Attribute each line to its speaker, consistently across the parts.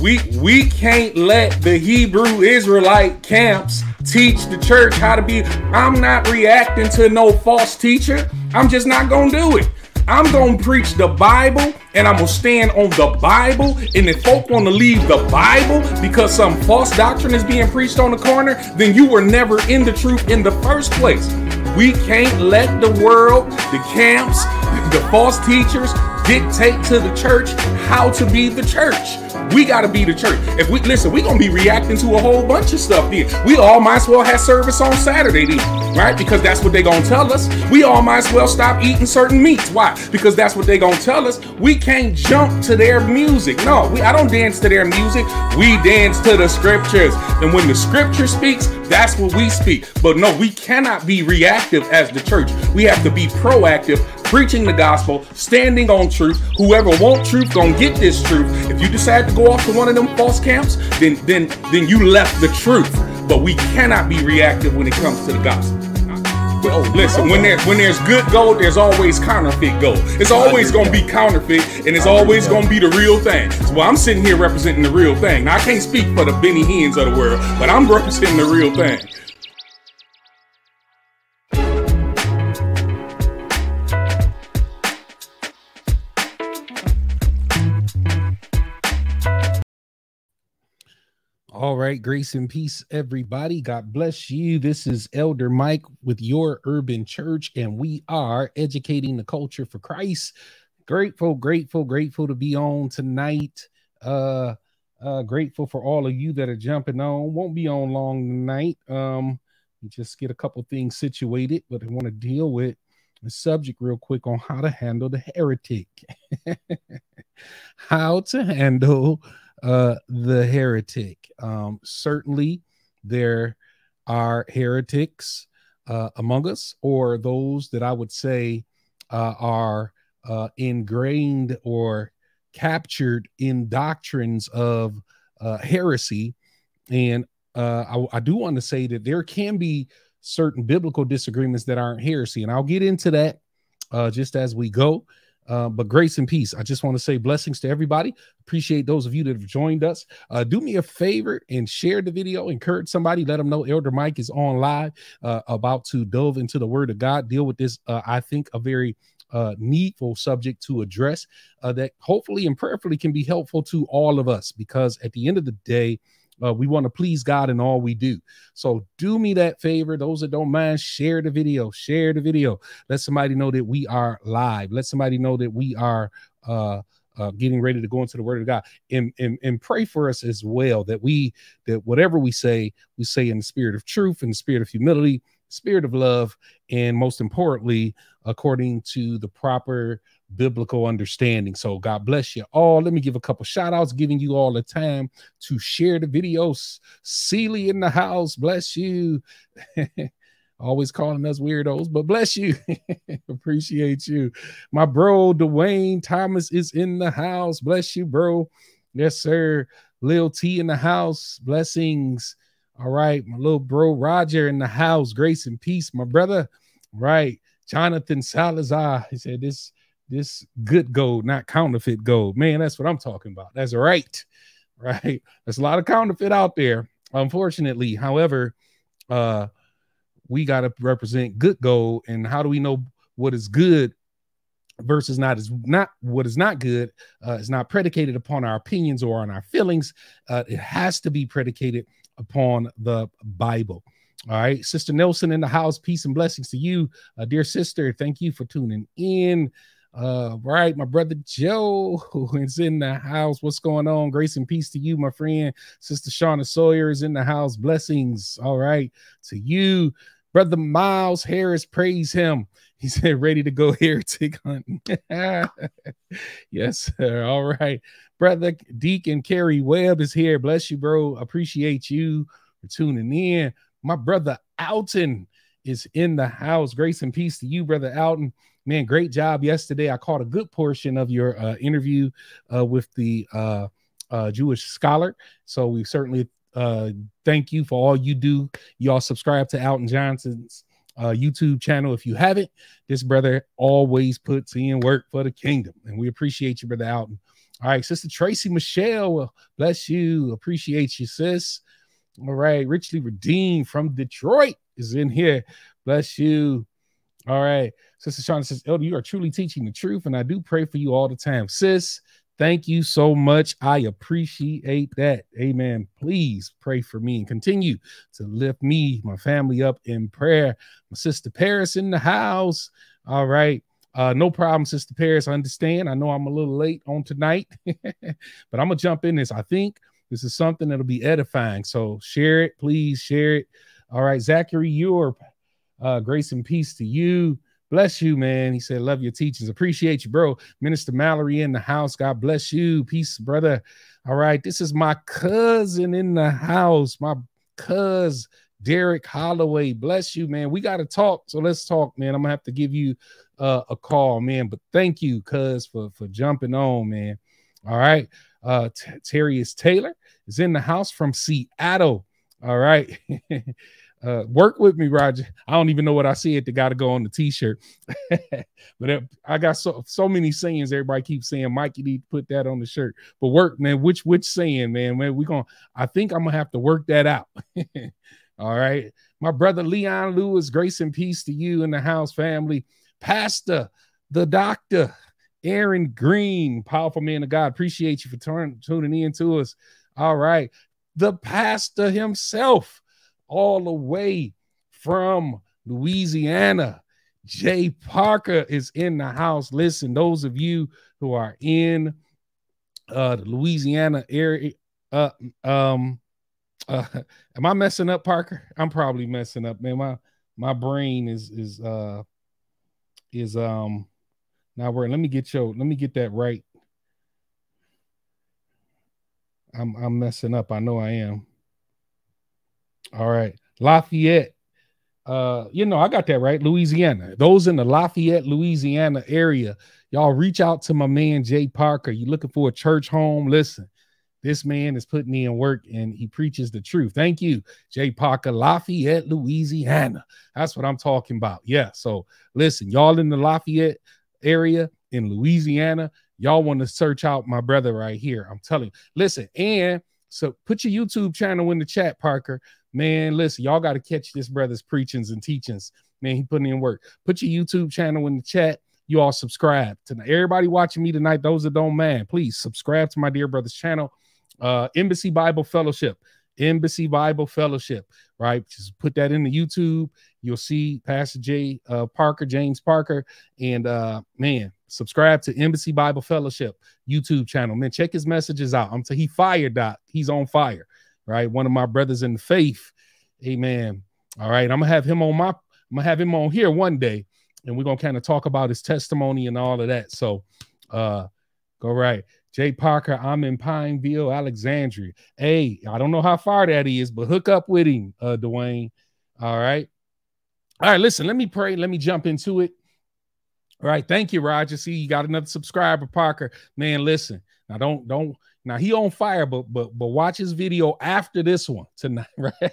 Speaker 1: we we can't let the Hebrew Israelite camps teach the church how to be. I'm not reacting to no false teacher. I'm just not gonna do it. I'm gonna preach the Bible and I'm gonna stand on the Bible. And if folk want to leave the Bible because some false doctrine is being preached on the corner, then you were never in the truth in the first place. We can't let the world, the camps, the false teachers dictate to the church how to be the church. We got to be the church. If we listen, we gonna be reacting to a whole bunch of stuff. Then we all might as well have service on Saturday, then, right? Because that's what they gonna tell us. We all might as well stop eating certain meats. Why? Because that's what they gonna tell us. We can't jump to their music. No, we, I don't dance to their music. We dance to the scriptures. And when the scripture speaks, that's what we speak. But no, we cannot be reactive as the church. We have to be proactive preaching the gospel, standing on truth. Whoever want truth gonna get this truth. If you decide to go off to one of them false camps, then then then you left the truth. But we cannot be reactive when it comes to the gospel. Oh, listen, when there's when there's good gold, there's always counterfeit gold. It's always gonna be counterfeit, and it's always gonna be the real thing. So I'm sitting here representing the real thing. Now I can't speak for the Benny Hinn's of the world, but I'm representing the real thing.
Speaker 2: Right, grace and peace, everybody. God bless you. This is Elder Mike with your urban church, and we are educating the culture for Christ. Grateful, grateful, grateful to be on tonight. Uh, uh, grateful for all of you that are jumping on. Won't be on long tonight. Um, just get a couple things situated, but I want to deal with the subject real quick on how to handle the heretic. how to handle uh, the heretic. Um, certainly, there are heretics uh, among us, or those that I would say uh, are uh, ingrained or captured in doctrines of uh, heresy. And uh, I, I do want to say that there can be certain biblical disagreements that aren't heresy, and I'll get into that uh, just as we go. Uh, but grace and peace. I just want to say blessings to everybody. Appreciate those of you that have joined us. Uh, do me a favor and share the video. Encourage somebody. Let them know Elder Mike is on live, uh, about to delve into the Word of God. Deal with this. Uh, I think a very uh, needful subject to address uh, that hopefully and prayerfully can be helpful to all of us. Because at the end of the day, uh, we want to please God in all we do. So do me that favor. Those that don't mind, share the video. Share the video. Let somebody know that we are live. Let somebody know that we are uh, uh, getting ready to go into the Word of God, and, and and pray for us as well. That we that whatever we say, we say in the spirit of truth, in the spirit of humility, spirit of love, and most importantly, according to the proper biblical understanding. So God bless you all. Let me give a couple shout outs, giving you all the time to share the videos. Sealy in the house, bless you. Always calling us weirdos, but bless you. Appreciate you. My bro Dwayne Thomas is in the house. Bless you, bro. Yes, sir. Lil T in the house. Blessings. All right. My little bro Roger in the house. Grace and peace, my brother. Right. Jonathan Salazar. He said this this good gold, not counterfeit gold. Man, that's what I'm talking about. That's right. Right. There's a lot of counterfeit out there, unfortunately. However, uh, we got to represent good gold. And how do we know what is good versus not is not what is not good uh, is not predicated upon our opinions or on our feelings. Uh, it has to be predicated upon the Bible. All right, Sister Nelson in the house. Peace and blessings to you, uh, dear sister. Thank you for tuning in. Uh, right, my brother Joe, is in the house. What's going on? Grace and peace to you, my friend. Sister Shauna Sawyer is in the house. Blessings, all right, to you, brother Miles Harris. Praise him. He said, ready to go heretic hunting. yes, sir. All right, brother Deacon Kerry Webb is here. Bless you, bro. Appreciate you for tuning in. My brother Alton is in the house. Grace and peace to you, brother Alton man, great job yesterday. I caught a good portion of your uh, interview uh, with the uh, uh Jewish scholar. So we certainly uh, thank you for all you do. Y'all subscribe to Alton Johnson's uh, YouTube channel if you haven't. This brother always puts in work for the kingdom, and we appreciate you, brother Alton. All right, Sister Tracy Michelle, bless you. Appreciate you, sis. All right, richly redeemed from Detroit is in here. Bless you. All right. Sister Shauna says, Elder, you are truly teaching the truth, and I do pray for you all the time. Sis, thank you so much. I appreciate that. Amen. Please pray for me and continue to lift me, my family up in prayer. My sister Paris in the house. All right. Uh, no problem, Sister Paris. I understand. I know I'm a little late on tonight, but I'm gonna jump in this. I think this is something that'll be edifying. So share it, please share it. All right, Zachary, you're uh, grace and peace to you. Bless you, man. He said, Love your teachings. Appreciate you, bro. Minister Mallory in the house. God bless you. Peace, brother. All right. This is my cousin in the house. My cuz Derek Holloway. Bless you, man. We got to talk. So let's talk, man. I'm gonna have to give you uh, a call, man. But thank you, cuz, for for jumping on, man. All right. Uh Terrius Taylor is in the house from Seattle. All right. uh, work with me, Roger. I don't even know what I said to got to go on the t-shirt. but uh, I got so so many sayings. Everybody keeps saying, Mike, you need to put that on the shirt. But work, man. Which which saying, man? Man, we gonna. I think I'm gonna have to work that out. All right, my brother Leon Lewis. Grace and peace to you and the house family. Pastor, the doctor, Aaron Green, powerful man of God. Appreciate you for turn, tuning in to us. All right, the pastor himself all the way from Louisiana. Jay Parker is in the house. Listen, those of you who are in uh, the Louisiana area, uh, um, uh, am I messing up, Parker? I'm probably messing up, man. My my brain is is uh is um now we're let me get your let me get that right. I'm I'm messing up. I know I am. All right. Lafayette. Uh, you know, I got that right. Louisiana. Those in the Lafayette, Louisiana area, y'all reach out to my man Jay Parker. You looking for a church home? Listen, this man is putting me in work and he preaches the truth. Thank you, Jay Parker, Lafayette, Louisiana. That's what I'm talking about. Yeah. So listen, y'all in the Lafayette area in Louisiana, y'all want to search out my brother right here. I'm telling you. Listen, and so put your YouTube channel in the chat, Parker. Man, listen, y'all got to catch this brother's preachings and teachings. Man, he putting in work. Put your YouTube channel in the chat. You all subscribe to everybody watching me tonight. Those that don't man, please subscribe to my dear brother's channel. Uh, Embassy Bible Fellowship. Embassy Bible Fellowship, right? Just put that in the YouTube. You'll see Pastor J uh, Parker, James Parker, and uh, man, subscribe to Embassy Bible Fellowship YouTube channel. Man, check his messages out. I'm t- he fired, Doc. He's on fire right? One of my brothers in the faith. Amen. All right. I'm gonna have him on my I'm gonna have him on here one day, and we're gonna kind of talk about his testimony and all of that. So uh go right. Jay Parker, I'm in Pineville, Alexandria. Hey, I don't know how far that is, but hook up with him, uh, Dwayne. All right. All right, listen, let me pray. Let me jump into it. All right, thank you, Roger. See, you got another subscriber, Parker. Man, listen. Now don't don't now he on fire, but but but watch his video after this one tonight, right?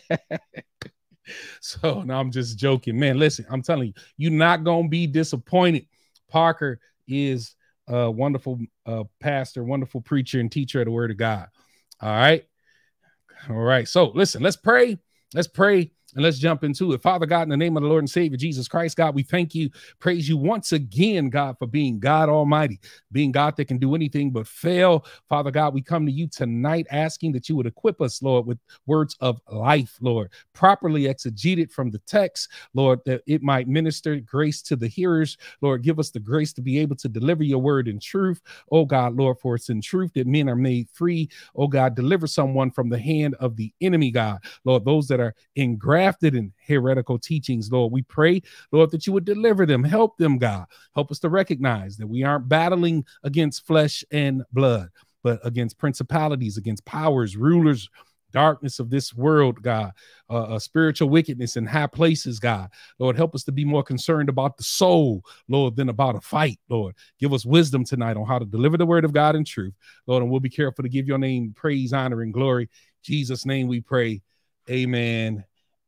Speaker 2: so now I'm just joking, man. Listen, I'm telling you, you're not gonna be disappointed. Parker is a wonderful uh, pastor, wonderful preacher, and teacher of the Word of God. All right, all right. So listen, let's pray. Let's pray and let's jump into it. Father God, in the name of the Lord and Savior Jesus Christ, God, we thank you, praise you once again, God, for being God Almighty, being God that can do anything but fail. Father God, we come to you tonight asking that you would equip us, Lord, with words of life, Lord, properly exegeted from the text, Lord, that it might minister grace to the hearers. Lord, give us the grace to be able to deliver your word in truth. Oh God, Lord, for it's in truth that men are made free. Oh God, deliver someone from the hand of the enemy, God. Lord, those that are in grafted in heretical teachings, Lord. We pray, Lord, that you would deliver them, help them, God. Help us to recognize that we aren't battling against flesh and blood, but against principalities, against powers, rulers, darkness of this world, God, uh, uh, spiritual wickedness in high places, God. Lord, help us to be more concerned about the soul, Lord, than about a fight, Lord. Give us wisdom tonight on how to deliver the word of God in truth, Lord, and we'll be careful to give your name praise, honor, and glory. Jesus' name we pray. Amen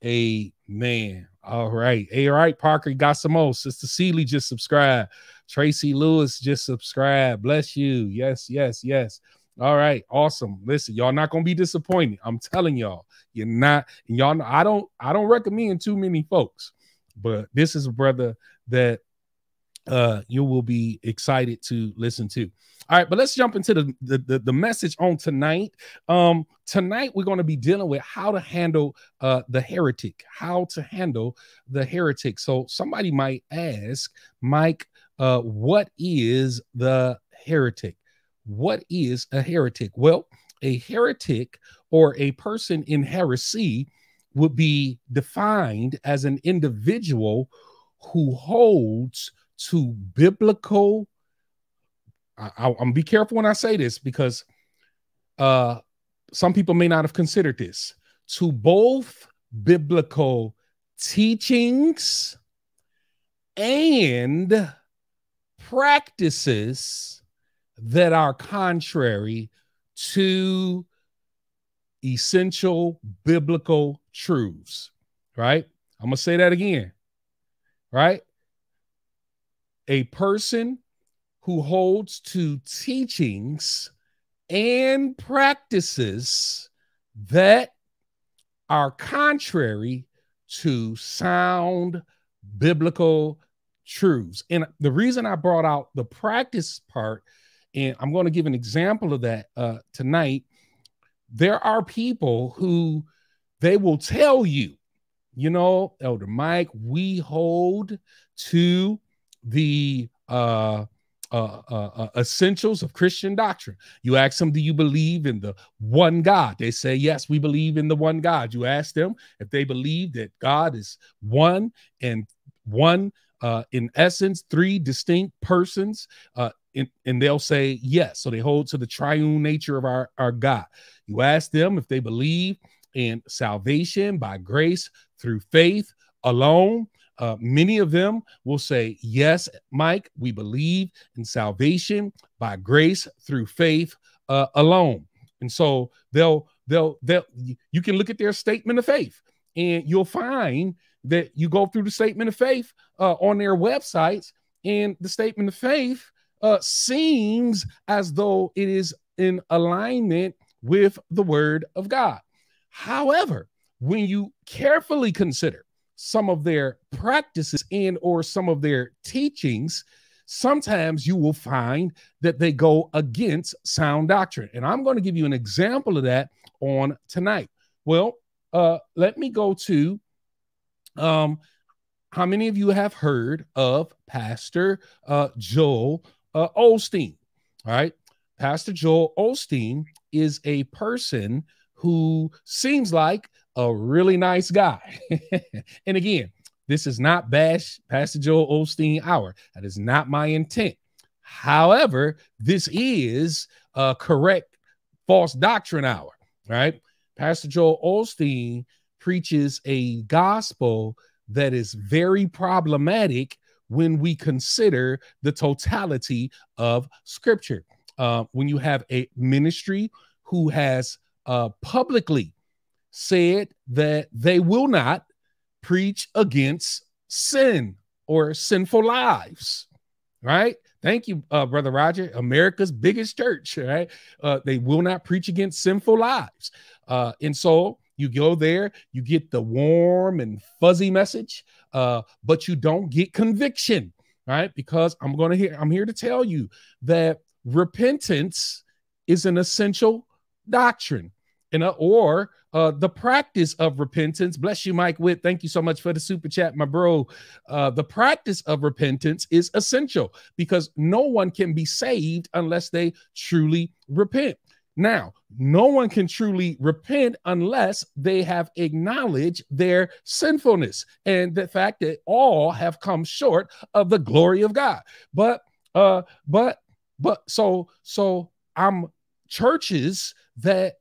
Speaker 2: Amen. All right. All right, Parker, got some more. Sister Seeley just subscribed. Tracy Lewis just subscribed. Bless you. Yes, yes, yes. All right, awesome. Listen, y'all not gonna be disappointed. I'm telling y'all, you're not. Y'all, know, I don't, I don't recommend too many folks, but this is a brother that uh you will be excited to listen to. All right, but let's jump into the, the the, the, message on tonight. Um, tonight we're going to be dealing with how to handle uh the heretic, how to handle the heretic. So somebody might ask, Mike, uh, what is the heretic? What is a heretic? Well, a heretic or a person in heresy would be defined as an individual who holds to biblical I, am be careful when I say this because uh, some people may not have considered this to both biblical teachings and practices that are contrary to essential biblical truths. Right? I'm going to say that again. Right? A person who holds to teachings and practices that are contrary to sound biblical truths. And the reason I brought out the practice part, and I'm going to give an example of that uh, tonight. There are people who they will tell you, you know, Elder Mike, we hold to the uh uh, uh, uh, essentials of Christian doctrine. You ask them, Do you believe in the one God? They say, Yes, we believe in the one God. You ask them if they believe that God is one and one uh, in essence, three distinct persons, uh, in, and they'll say yes. So they hold to the triune nature of our, our God. You ask them if they believe in salvation by grace through faith alone. Uh, many of them will say, Yes, Mike, we believe in salvation by grace through faith uh, alone. And so they'll, they'll, they'll, you can look at their statement of faith and you'll find that you go through the statement of faith uh, on their websites, and the statement of faith uh, seems as though it is in alignment with the word of God. However, when you carefully consider some of their practices and or some of their teachings sometimes you will find that they go against sound doctrine. And i'm going to give you an example of that on tonight. Well uh let me go to um how many of you have heard of pastor uh joel uh osteen? All right pastor joel osteen is a person who seems like a really nice guy. and again, this is not bash Pastor Joel Osteen hour. That is not my intent. However, this is a correct false doctrine hour, right? Pastor Joel Osteen preaches a gospel that is very problematic when we consider the totality of scripture. Uh, when you have a ministry who has uh, publicly said that they will not preach against sin or sinful lives, right? Thank you, uh, Brother Roger. America's biggest church, right? Uh, they will not preach against sinful lives. Uh, and so you go there, you get the warm and fuzzy message, uh, but you don't get conviction, right? Because I'm going to hear, I'm here to tell you that repentance is an essential doctrine and uh, or uh, the practice of repentance. Bless you, Mike Witt. Thank you so much for the super chat, my bro. Uh, the practice of repentance is essential because no one can be saved unless they truly repent. Now, no one can truly repent unless they have acknowledged their sinfulness and the fact that all have come short of the glory of God. But, uh, but, but, so, so I'm churches that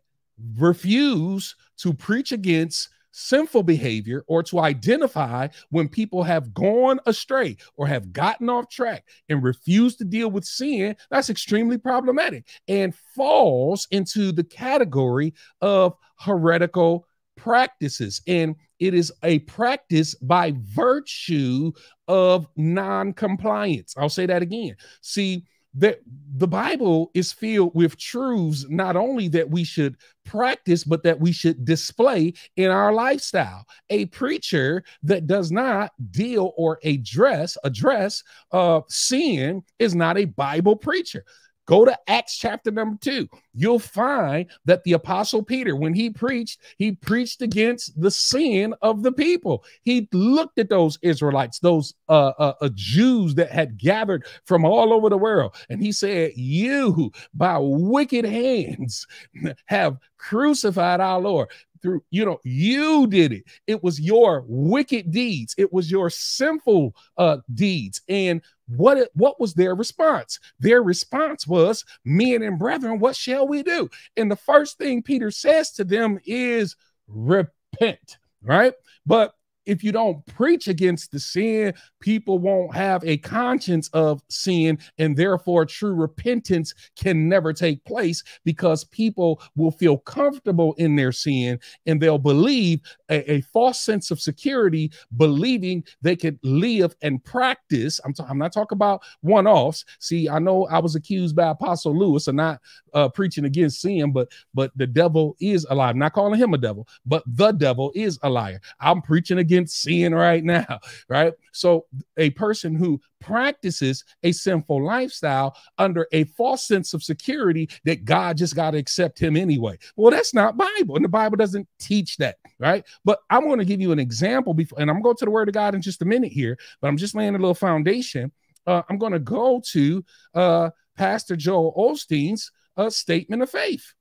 Speaker 2: refuse to preach against sinful behavior or to identify when people have gone astray or have gotten off track and refuse to deal with sin, that's extremely problematic and falls into the category of heretical practices. And it is a practice by virtue of non-compliance. I'll say that again. See, that the Bible is filled with truths not only that we should practice, but that we should display in our lifestyle. A preacher that does not deal or address address uh, sin is not a Bible preacher. Go to Acts chapter number two. You'll find that the apostle Peter, when he preached, he preached against the sin of the people. He looked at those Israelites, those uh, uh, uh, Jews that had gathered from all over the world, and he said, You by wicked hands have crucified our Lord through you know you did it it was your wicked deeds it was your sinful uh deeds and what what was their response? Their response was men and brethren what shall we do? And the first thing peter says to them is repent right? But if you don't preach against the sin, people won't have a conscience of sin, and therefore true repentance can never take place because people will feel comfortable in their sin and they'll believe a, a false sense of security, believing they could live and practice. I'm, t- I'm not talking about one offs. See, I know I was accused by Apostle Lewis of not uh, preaching against sin, but but the devil is alive. I'm not calling him a devil, but the devil is a liar. I'm preaching against sin right now, right? So a person who practices a sinful lifestyle under a false sense of security that God just got to accept him anyway. Well, that's not Bible, and the Bible doesn't teach that, right? But I'm going to give you an example before, and I'm going to the Word of God in just a minute here, but I'm just laying a little foundation. Uh, I'm going to go to uh, Pastor Joel Osteen's uh, statement of faith.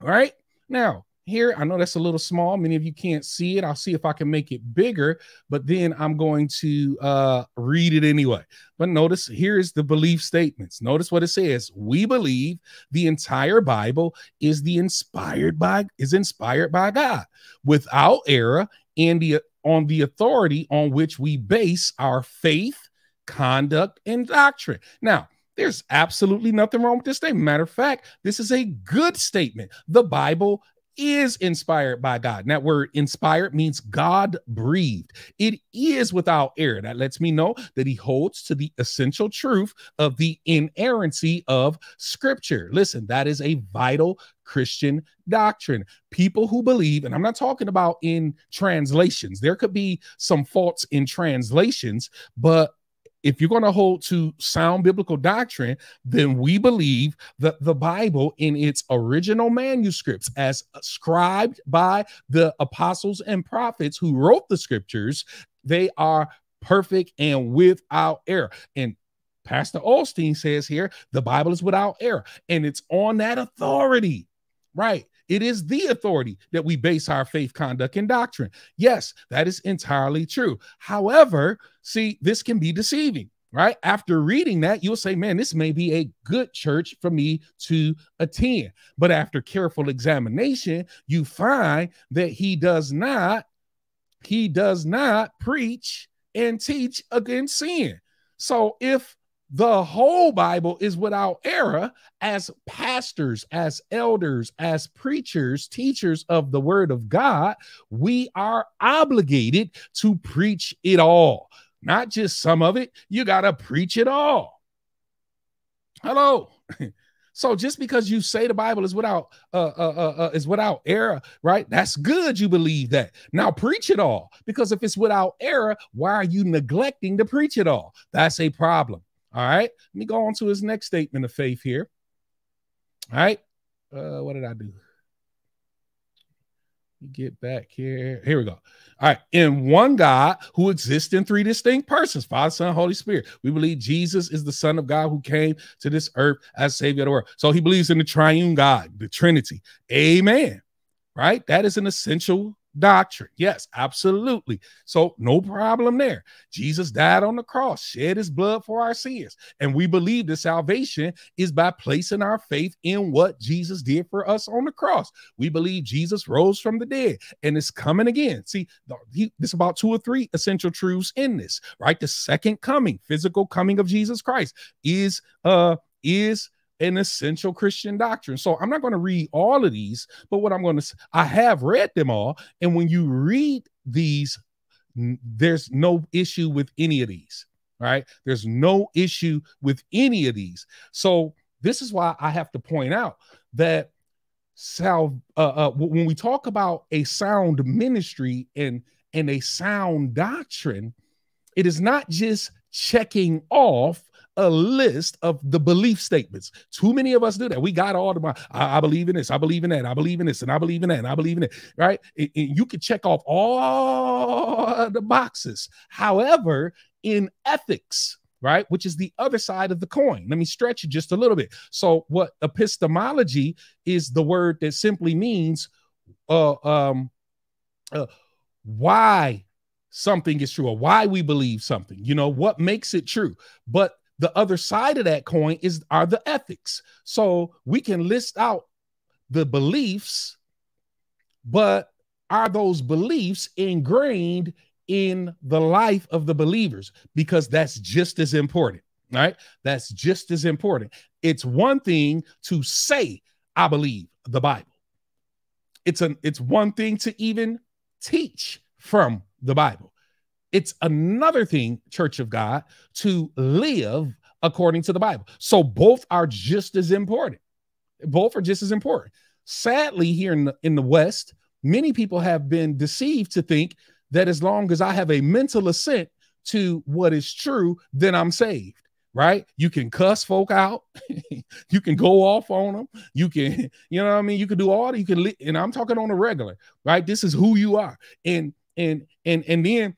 Speaker 2: Right. Now, here. I know that's a little small. Many of you can't see it. I'll see if I can make it bigger, but then I'm going to uh, read it anyway. But notice here is the belief statements. Notice what it says. We believe the entire Bible is the inspired by is inspired by God without error and the on the authority on which we base our faith, conduct, and doctrine. Now, there's absolutely nothing wrong with this statement. Matter of fact, this is a good statement. The Bible is inspired by God. That word inspired means God breathed. It is without error. That lets me know that he holds to the essential truth of the inerrancy of scripture. Listen, that is a vital Christian doctrine. People who believe, and I'm not talking about in translations, there could be some faults in translations, but if you're going to hold to sound biblical doctrine, then we believe that the Bible, in its original manuscripts, as scribed by the apostles and prophets who wrote the scriptures, they are perfect and without error. And Pastor Osteen says here, the Bible is without error, and it's on that authority, right? It is the authority that we base our faith, conduct, and doctrine. Yes, that is entirely true. However, see, this can be deceiving right? After reading that, you'll say, man, this may be a good church for me to attend. But after careful examination, you find that he does not, he does not preach and teach against sin. So if the whole Bible is without error as pastors, as elders, as preachers, teachers of the word of God. We are obligated to preach it all, not just some of it. You got to preach it all. Hello. So just because you say the Bible is without uh, uh, uh, uh, is without error, right? That's good. You believe that. Now preach it all, because if it's without error, why are you neglecting to preach it all? That's a problem. All right. Let me go on to his next statement of faith here. All right. Uh, what did I do? get back here. Here we go. All right. In one God who exists in three distinct persons Father, Son, Holy Spirit. We believe Jesus is the Son of God who came to this earth as Savior of the world. So he believes in the triune God, the Trinity. Amen. Right? That is an essential doctrine. Yes, absolutely. So, no problem there. Jesus died on the cross, shed his blood for our sins. And we believe the salvation is by placing our faith in what Jesus did for us on the cross. We believe Jesus rose from the dead and is coming again. See, he, there's about two or three essential truths in this, right? The second coming, physical coming of Jesus Christ is uh is an essential Christian doctrine. So I'm not going to read all of these, but what I'm going to I have read them all. And when you read these, there's no issue with any of these. Right? There's no issue with any of these. So this is why I have to point out that sal uh, uh, when we talk about a sound ministry and and a sound doctrine, it is not just checking off a list of the belief statements. Too many of us do that. We got all the I, I believe in this, I believe in that, I believe in this, and I believe in that, and I believe in it. Right? And, and you can check off all the boxes. However, in ethics, right, which is the other side of the coin, let me stretch it just a little bit. So, what epistemology is the word that simply means uh um uh, why something is true or why we believe something you know what makes it true but the other side of that coin is are the ethics. So we can list out the beliefs but are those beliefs ingrained in the life of the believers? Because that's just as important right? That's just as important. It's one thing to say i believe the bible. It's an it's one thing to even teach from the Bible. It's another thing, Church of God, to live according to the Bible. So both are just as important. Both are just as important. Sadly, here in the, in the West, many people have been deceived to think that as long as I have a mental assent to what is true, then I'm saved right? You can cuss folk out. you can go off on them. You can, you know what I mean? You can do all that. You can, and I'm talking on a regular, right? This is who you are. And, and, and, and then,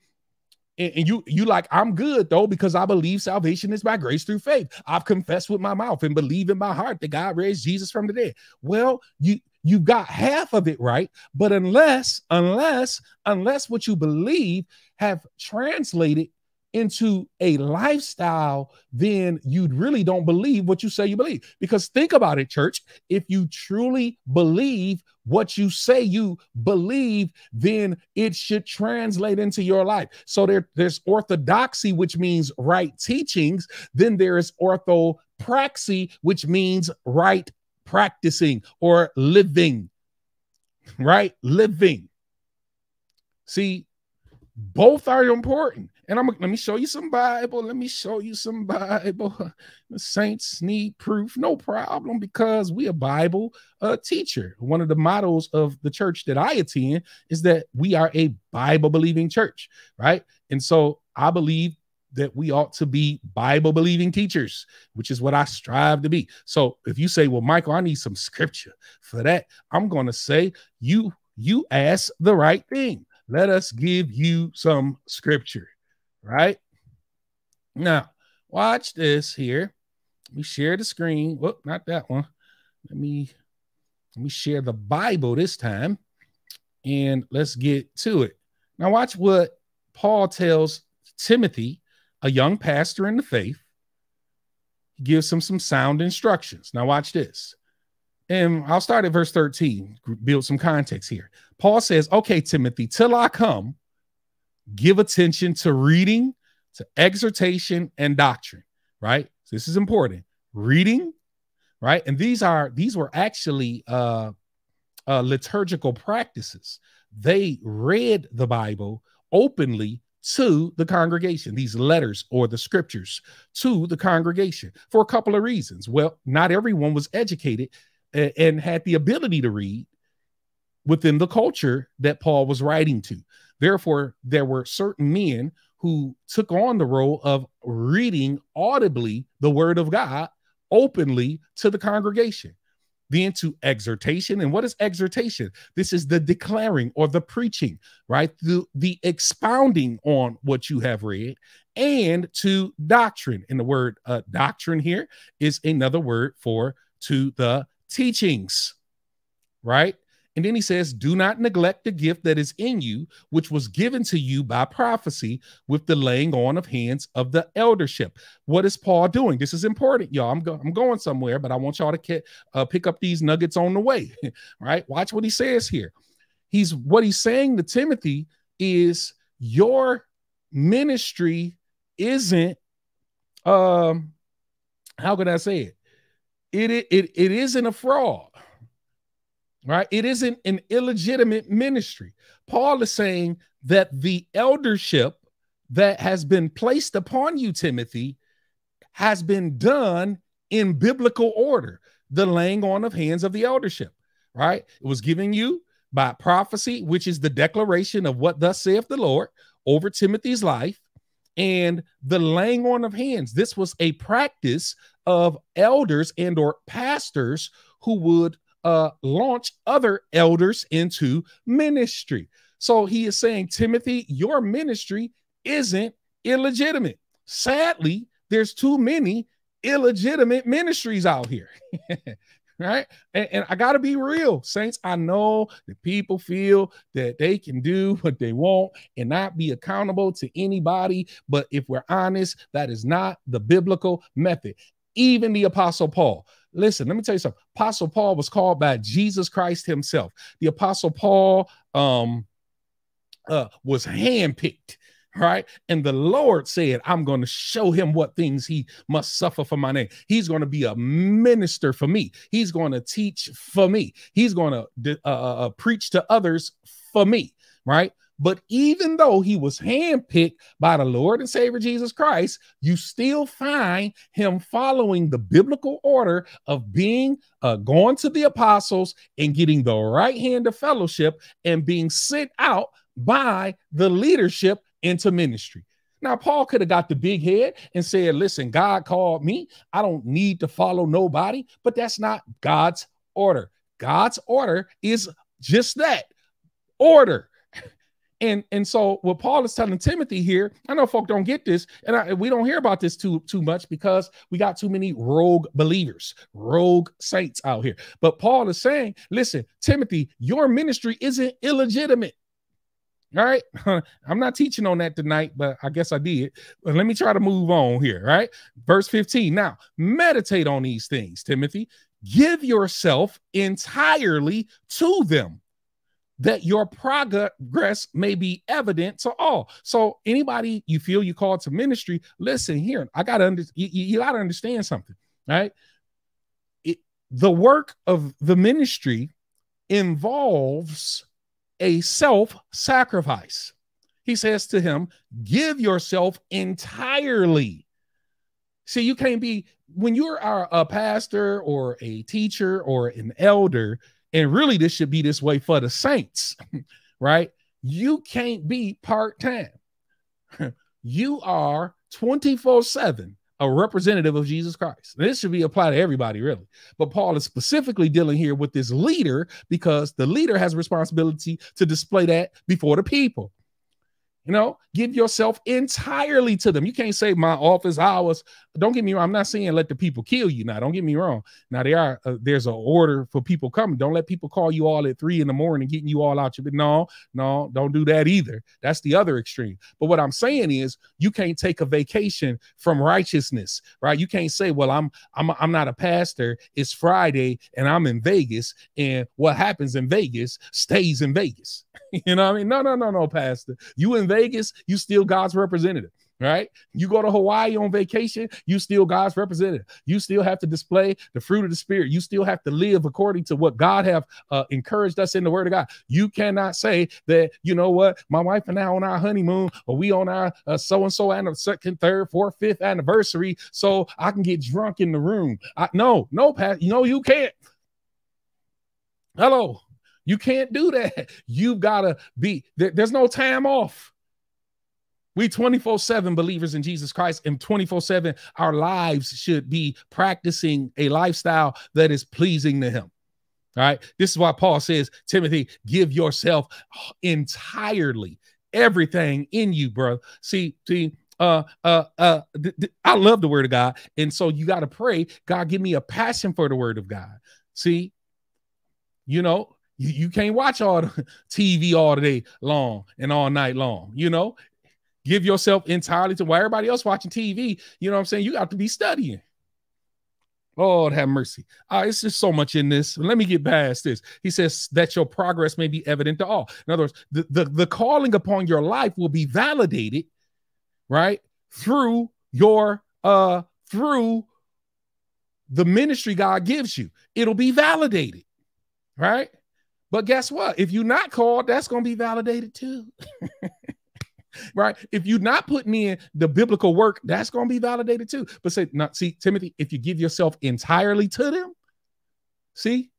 Speaker 2: and, you, you like, I'm good though, because I believe salvation is by grace through faith. I've confessed with my mouth and believe in my heart that God raised Jesus from the dead. Well, you, you got half of it right but unless unless unless what you believe have translated into a lifestyle, then you really don't believe what you say you believe. Because think about it, church. If you truly believe what you say you believe, then it should translate into your life. So there, there's orthodoxy, which means right teachings. Then there is orthopraxy, which means right practicing or living. Right? Living. See, both are important. And I'm let me show you some Bible. Let me show you some Bible. The saints need proof, no problem, because we a Bible uh, teacher. One of the models of the church that I attend is that we are a Bible believing church, right? And so I believe that we ought to be Bible believing teachers, which is what I strive to be. So if you say, "Well, Michael, I need some scripture for that," I'm going to say, "You you ask the right thing." Let us give you some scripture right? Now, watch this here. Let me share the screen. Whoop, not that one. Let me let me share the Bible this time and let's get to it. Now, watch what Paul tells Timothy, a young pastor in the faith. He gives him some sound instructions. Now, watch this. And I'll start at verse 13, build some context here. Paul says, Okay, Timothy, till I come, give attention to reading, to exhortation, and doctrine, right? So this is important. Reading, right? And these are these were actually uh, uh liturgical practices. They read the Bible openly to the congregation, these letters or the scriptures to the congregation for a couple of reasons. Well, not everyone was educated and had the ability to read within the culture that Paul was writing to. Therefore, there were certain men who took on the role of reading audibly the word of God openly to the congregation. Then to exhortation. And what is exhortation? This is the declaring or the preaching, right? The, the expounding on what you have read and to doctrine. And the word uh, doctrine here is another word for to the teachings, right? And then he says, Do not neglect the gift that is in you, which was given to you by prophecy with the laying on of hands of the eldership. What is Paul doing? This is important, y'all. I'm, go- I'm going somewhere, but I want y'all to ke- uh, pick up these nuggets on the way, right? Watch what he says here. He's what he's saying to Timothy is your ministry isn't, um, how could I say it? It, it, it isn't a fraud, right? It isn't an illegitimate ministry. Paul is saying that the eldership that has been placed upon you, Timothy, has been done in biblical order, the laying on of hands of the eldership, right? It was given you by prophecy, which is the declaration of what thus saith the Lord over Timothy's life, and the laying on of hands. This was a practice of elders and or pastors who would uh, launch other elders into ministry. So he is saying, Timothy, your ministry isn't illegitimate. Sadly, there's too many illegitimate ministries out here. right? And, and I got to be real, saints. I know that people feel that they can do what they want and not be accountable to anybody. But if we're honest, that is not the biblical method. Even the Apostle Paul. Listen, let me tell you something. Apostle Paul was called by Jesus Christ himself. The Apostle Paul um, uh, was handpicked right? And the Lord said, I'm going to show him what things he must suffer for my name. He's going to be a minister for me. He's going to teach for me. He's going to uh, uh, uh, preach to others for me, right? But even though he was handpicked by the Lord and Savior Jesus Christ, you still find him following the biblical order of being uh, going to the apostles and getting the right hand of fellowship and being sent out by the leadership into ministry. Now, Paul could have got the big head and said, Listen, God called me. I don't need to follow nobody, but that's not God's order. God's order is just that order. And and so what Paul is telling Timothy here, I know folk don't get this, and I, we don't hear about this too too much because we got too many rogue believers, rogue saints out here. But Paul is saying, listen, Timothy, your ministry isn't illegitimate. All right. I'm not teaching on that tonight, but I guess I did. But let me try to move on here. Right. Verse 15. Now, meditate on these things, Timothy. Give yourself entirely to them that your progress may be evident to all. So, anybody you feel you called to ministry, listen here. I got to under, you, you got to understand something, right? It, the work of the ministry involves a self sacrifice. He says to him, Give yourself entirely. See, you can't be, when you're a, a pastor or a teacher or an elder, and really this should be this way for the saints, right? You can't be part time. you are 24 7 a representative of Jesus Christ. This should be applied to everybody, really. But Paul is specifically dealing here with this leader because the leader has responsibility to display that before the people. You know, give yourself entirely to them. You can't say my office hours. Don't get me wrong. I'm not saying let the people kill you. Now, don't get me wrong. Now, there are uh, there's an order for people coming. Don't let people call you all at three in the morning, getting you all out your. No, no, don't do that either. That's the other extreme. But what I'm saying is, you can't take a vacation from righteousness, right? You can't say, well, I'm I'm I'm not a pastor. It's Friday and I'm in Vegas, and what happens in Vegas stays in Vegas. you know what I mean? No, no, no, no, pastor. You in Vegas, you still God's representative right? You go to Hawaii on vacation, you still God's representative. You still have to display the fruit of the spirit. You still have to live according to what God have uh, encouraged us in the word of God. You cannot say that, you know what, my wife and I on our honeymoon or we on our so and so and second, third, fourth, fifth anniversary so I can get drunk in the room. I, no, no, Pat, you know you can't. Hello. You can't do that. You've got to be there, there's no time off. We 24 7 believers in Jesus Christ, and 24 7, our lives should be practicing a lifestyle that is pleasing to Him. All right. This is why Paul says, Timothy, give yourself entirely everything in you, bro. See, see, uh uh uh I love the word of God. And so you got to pray, God, give me a passion for the word of God. See, you know, you, you can't watch all the TV all day long and all night long. You know, give yourself entirely to while everybody else watching TV. You know what I'm saying? You got to be studying. Lord have mercy. Uh, it's just so much in this. Let me get past this. He says that your progress may be evident to all. In other words, the, the, the calling upon your life will be validated, right? Through your uh through the ministry God gives you. It'll be validated, right? But guess what? If you're not called, that's going to be validated too. right? If you're not putting in the biblical work, that's going to be validated too. But say, not see, Timothy, if you give yourself entirely to them, see,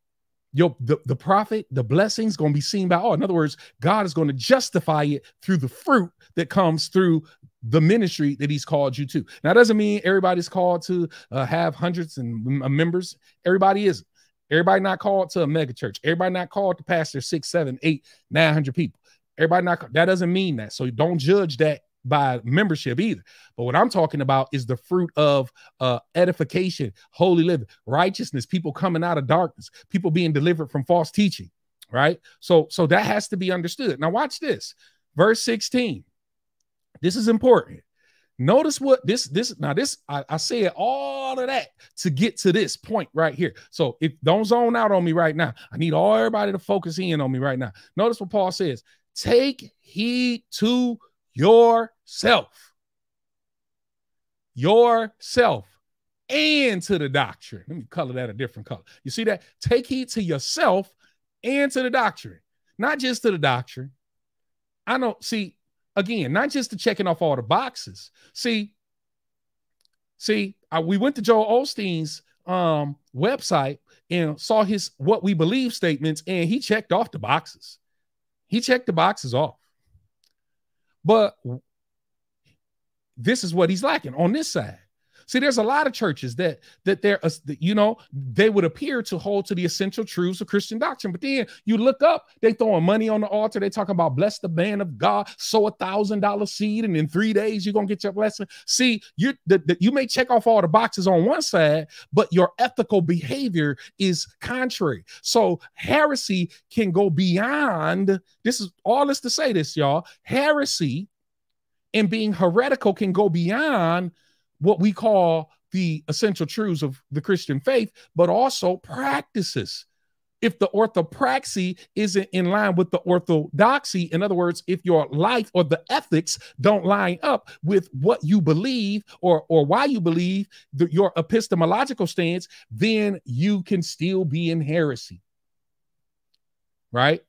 Speaker 2: your the, the profit, the blessings going to be seen by all. In other words, God is going to justify it through the fruit that comes through the ministry that he's called you to. Now, doesn't mean everybody's called to uh, have hundreds and uh, members. Everybody isn't. Everybody not called to a mega church. Everybody not called to pastor six, seven, eight, nine hundred people. Everybody not that doesn't mean that. So don't judge that by membership either. But what I'm talking about is the fruit of uh, edification, holy living, righteousness, people coming out of darkness, people being delivered from false teaching, right? So so that has to be understood. Now watch this. Verse 16. This is important. Notice what this this now this I, I said all of that to get to this point right here. So if don't zone out on me right now, I need all everybody to focus in on me right now. Notice what Paul says: take heed to yourself, yourself, and to the doctrine. Let me color that a different color. You see that? Take heed to yourself and to the doctrine, not just to the doctrine. I don't See, again, not just to checking off all the boxes. See, see, I, we went to Joel Osteen's um, website and saw his what we believe statements, and he checked off the boxes. He checked the boxes off. But this is what he's lacking on this side. See, there's a lot of churches that that they're uh, you know they would appear to hold to the essential truths of Christian doctrine, but then you look up, they throwing money on the altar. They talking about bless the man of God, sow a thousand dollar seed, and in three days you're gonna get your blessing. See, you you may check off all the boxes on one side, but your ethical behavior is contrary. So heresy can go beyond. This is all this to say this, y'all. Heresy and being heretical can go beyond what we call the essential truths of the Christian faith, but also practices. If the orthopraxy isn't in line with the orthodoxy, in other words, if your life or the ethics don't line up with what you believe or, or why you believe the, your epistemological stance, then you can still be in heresy. Right?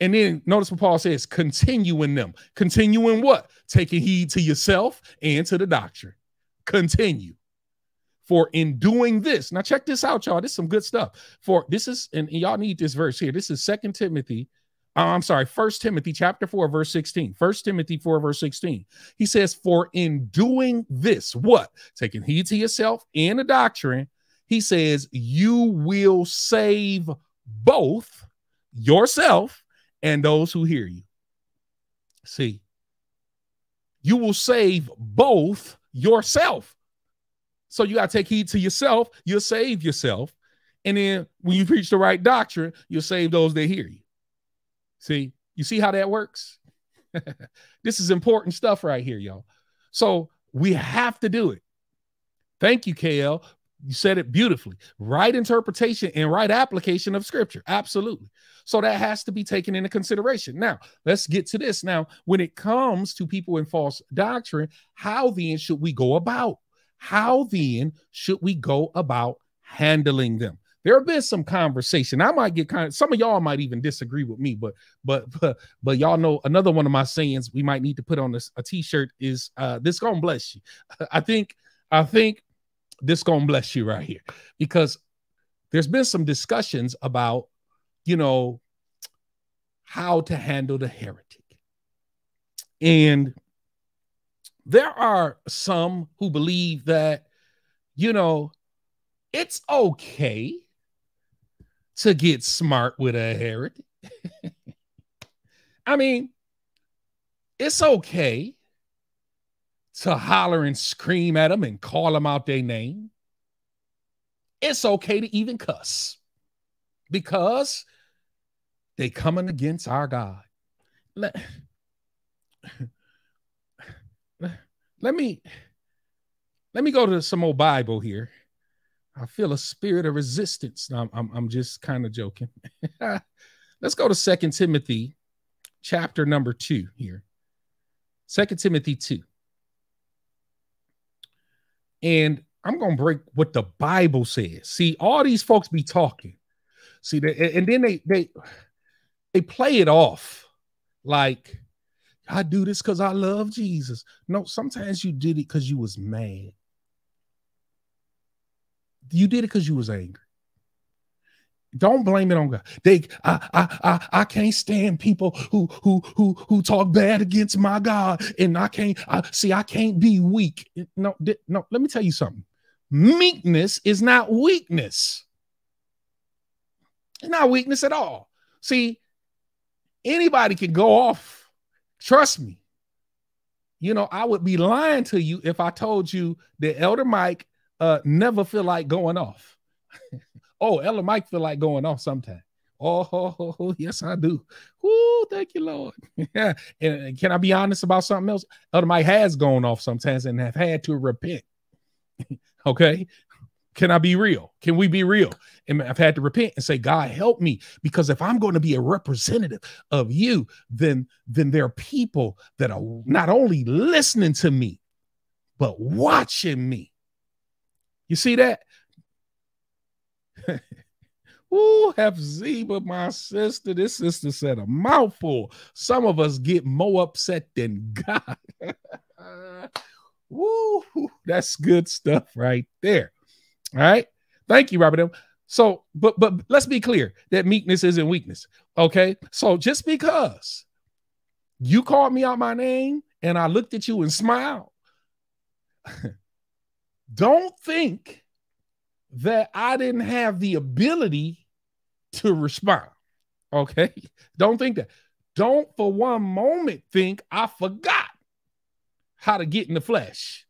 Speaker 2: And then notice what Paul says continue in them. Continue in what? Taking heed to yourself and to the doctrine continue. For in doing this, now check this out, y'all. This is some good stuff. For this is, and y'all need this verse here. This is Second Timothy. Uh, I'm sorry, First Timothy chapter 4, verse 16. First Timothy 4, verse 16. He says, For in doing this, what? Taking heed to yourself and the doctrine, he says, you will save both yourself and those who hear you. See, you will save both yourself. So you got to take heed to yourself. You'll save yourself. And then when you preach the right doctrine, you'll save those that hear you. See, you see how that works? this is important stuff right here, y'all. So we have to do it. Thank you, KL. You said it beautifully. Right interpretation and right application of scripture. Absolutely. So that has to be taken into consideration. Now, let's get to this. Now, when it comes to people in false doctrine, how then should we go about? How then should we go about handling them? There have been some conversation. I might get kind of some of y'all might even disagree with me, but but but but y'all know another one of my sayings we might need to put on this a t-shirt is uh this gonna bless you. I think I think this gonna bless you right here. Because there's been some discussions about you know how to handle the heretic. And there are some who believe that you know it's okay to get smart with a heretic. I mean it's okay to holler and scream at them and call them out their name. It's okay to even cuss because they coming against our God. Let, let me let me go to some old Bible here. I feel a spirit of resistance. I'm, I'm, I'm just kind of joking. Let's go to Second Timothy chapter number two here. Second Timothy 2. And I'm gonna break what the Bible says. See, all these folks be talking. See, they, and then they they they play it off like I do this because I love Jesus. No, sometimes you did it because you was mad. You did it because you was angry. Don't blame it on God. They, I, I, I, I can't stand people who, who, who, who talk bad against my God, and I can't. I see. I can't be weak. No, no. Let me tell you something. Meekness is not weakness. It's not weakness at all. See, anybody can go off. Trust me. You know, I would be lying to you if I told you that Elder Mike uh, never feel like going off. oh, Elder Mike feel like going off sometime. Oh, yes, I do. Woo, thank you, Lord. yeah. And can I be honest about something else? Elder Mike has gone off sometimes and have had to repent. okay. Can I be real? Can we be real? And I've had to repent and say, God, help me. Because if I'm going to be a representative of you, then, then there are people that are not only listening to me, but watching me. You see that? Ooh, Hephzibah, my sister. This sister said a mouthful. Some of us get more upset than God. Woo, that's good stuff right there. All right. Thank you, Robert M. So, but but let's be clear that meekness isn't weakness. Okay. So just because you called me out my name and I looked at you and smiled, don't think that I didn't have the ability to respond. Okay. Don't think that. Don't for one moment think I forgot how to get in the flesh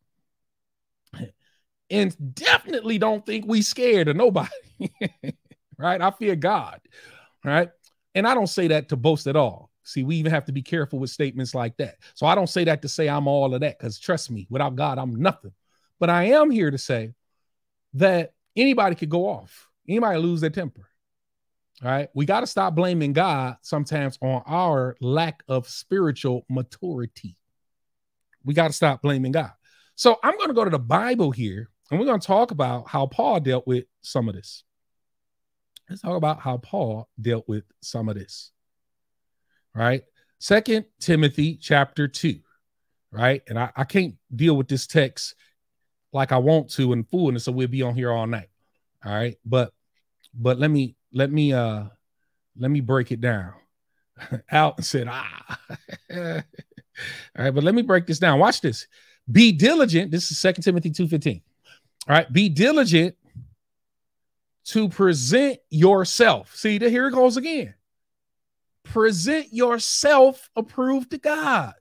Speaker 2: and definitely don't think we scared of nobody. right? I fear God. Right? And I don't say that to boast at all. See, we even have to be careful with statements like that. So I don't say that to say I'm all of that because trust me, without God, I'm nothing. But I am here to say that anybody could go off, anybody lose their temper. Right. We got to stop blaming God sometimes on our lack of spiritual maturity. We got to stop blaming God. So I'm going to go to the Bible here and we're going to talk about how Paul dealt with some of this. Let's talk about how Paul dealt with some of this. Right? Second Timothy chapter 2. Right? And I, I can't deal with this text like I want to in fullness, so we'll be on here all night. All right. But but let me let me uh let me break it down. Out and said, ah. all right, but let me break this down. Watch this. Be diligent. This is Second Timothy 2:15. All right, be diligent to present yourself. See, here it goes again. Present yourself approved to God.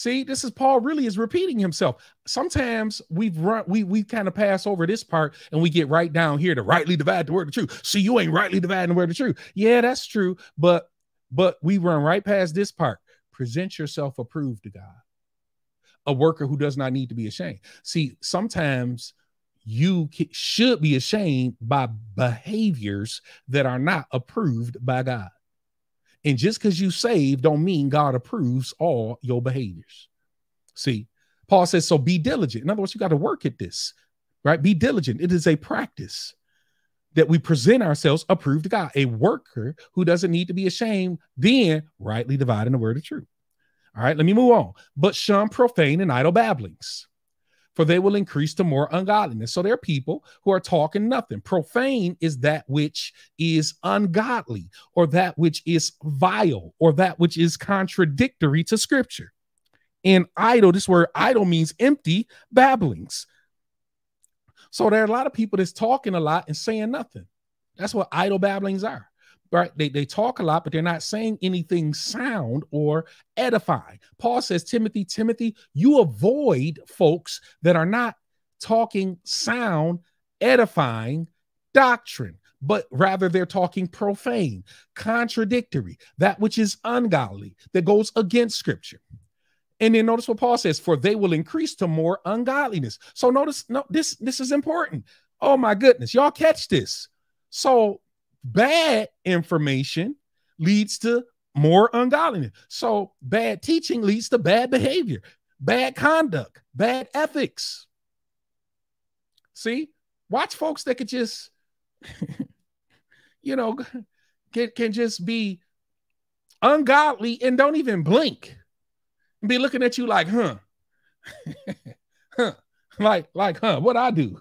Speaker 2: See, this is Paul really is repeating himself. Sometimes we've run, we we kind of pass over this part and we get right down here to rightly divide the word of truth. See, you ain't rightly dividing the word of truth. Yeah, that's true. But but we run right past this part. Present yourself approved to God a worker who does not need to be ashamed. See, sometimes you should be ashamed by behaviors that are not approved by God. And just because you saved don't mean God approves all your behaviors. See, Paul says, so be diligent. In other words, you got to work at this, right? Be diligent. It is a practice that we present ourselves approved to God, a worker who doesn't need to be ashamed, then rightly dividing the word of truth. All right, let me move on. But shun profane and idle babblings, for they will increase to more ungodliness. So there are people who are talking nothing. Profane is that which is ungodly, or that which is vile, or that which is contradictory to scripture. And idle, this word idle means empty babblings. So there are a lot of people that's talking a lot and saying nothing. That's what idle babblings are right? They, they talk a lot, but they're not saying anything sound or edifying. Paul says, Timothy, Timothy, you avoid folks that are not talking sound, edifying doctrine, but rather they're talking profane, contradictory, that which is ungodly, that goes against scripture. And then notice what Paul says, for they will increase to more ungodliness. So notice, no, this this is important. Oh my goodness, y'all catch this. So bad information leads to more ungodliness. So bad teaching leads to bad behavior. bad conduct, bad ethics. See, watch folks that could just, you know, can, can just be ungodly and don't even blink and be looking at you like, huh, huh, like, like, huh, what I do?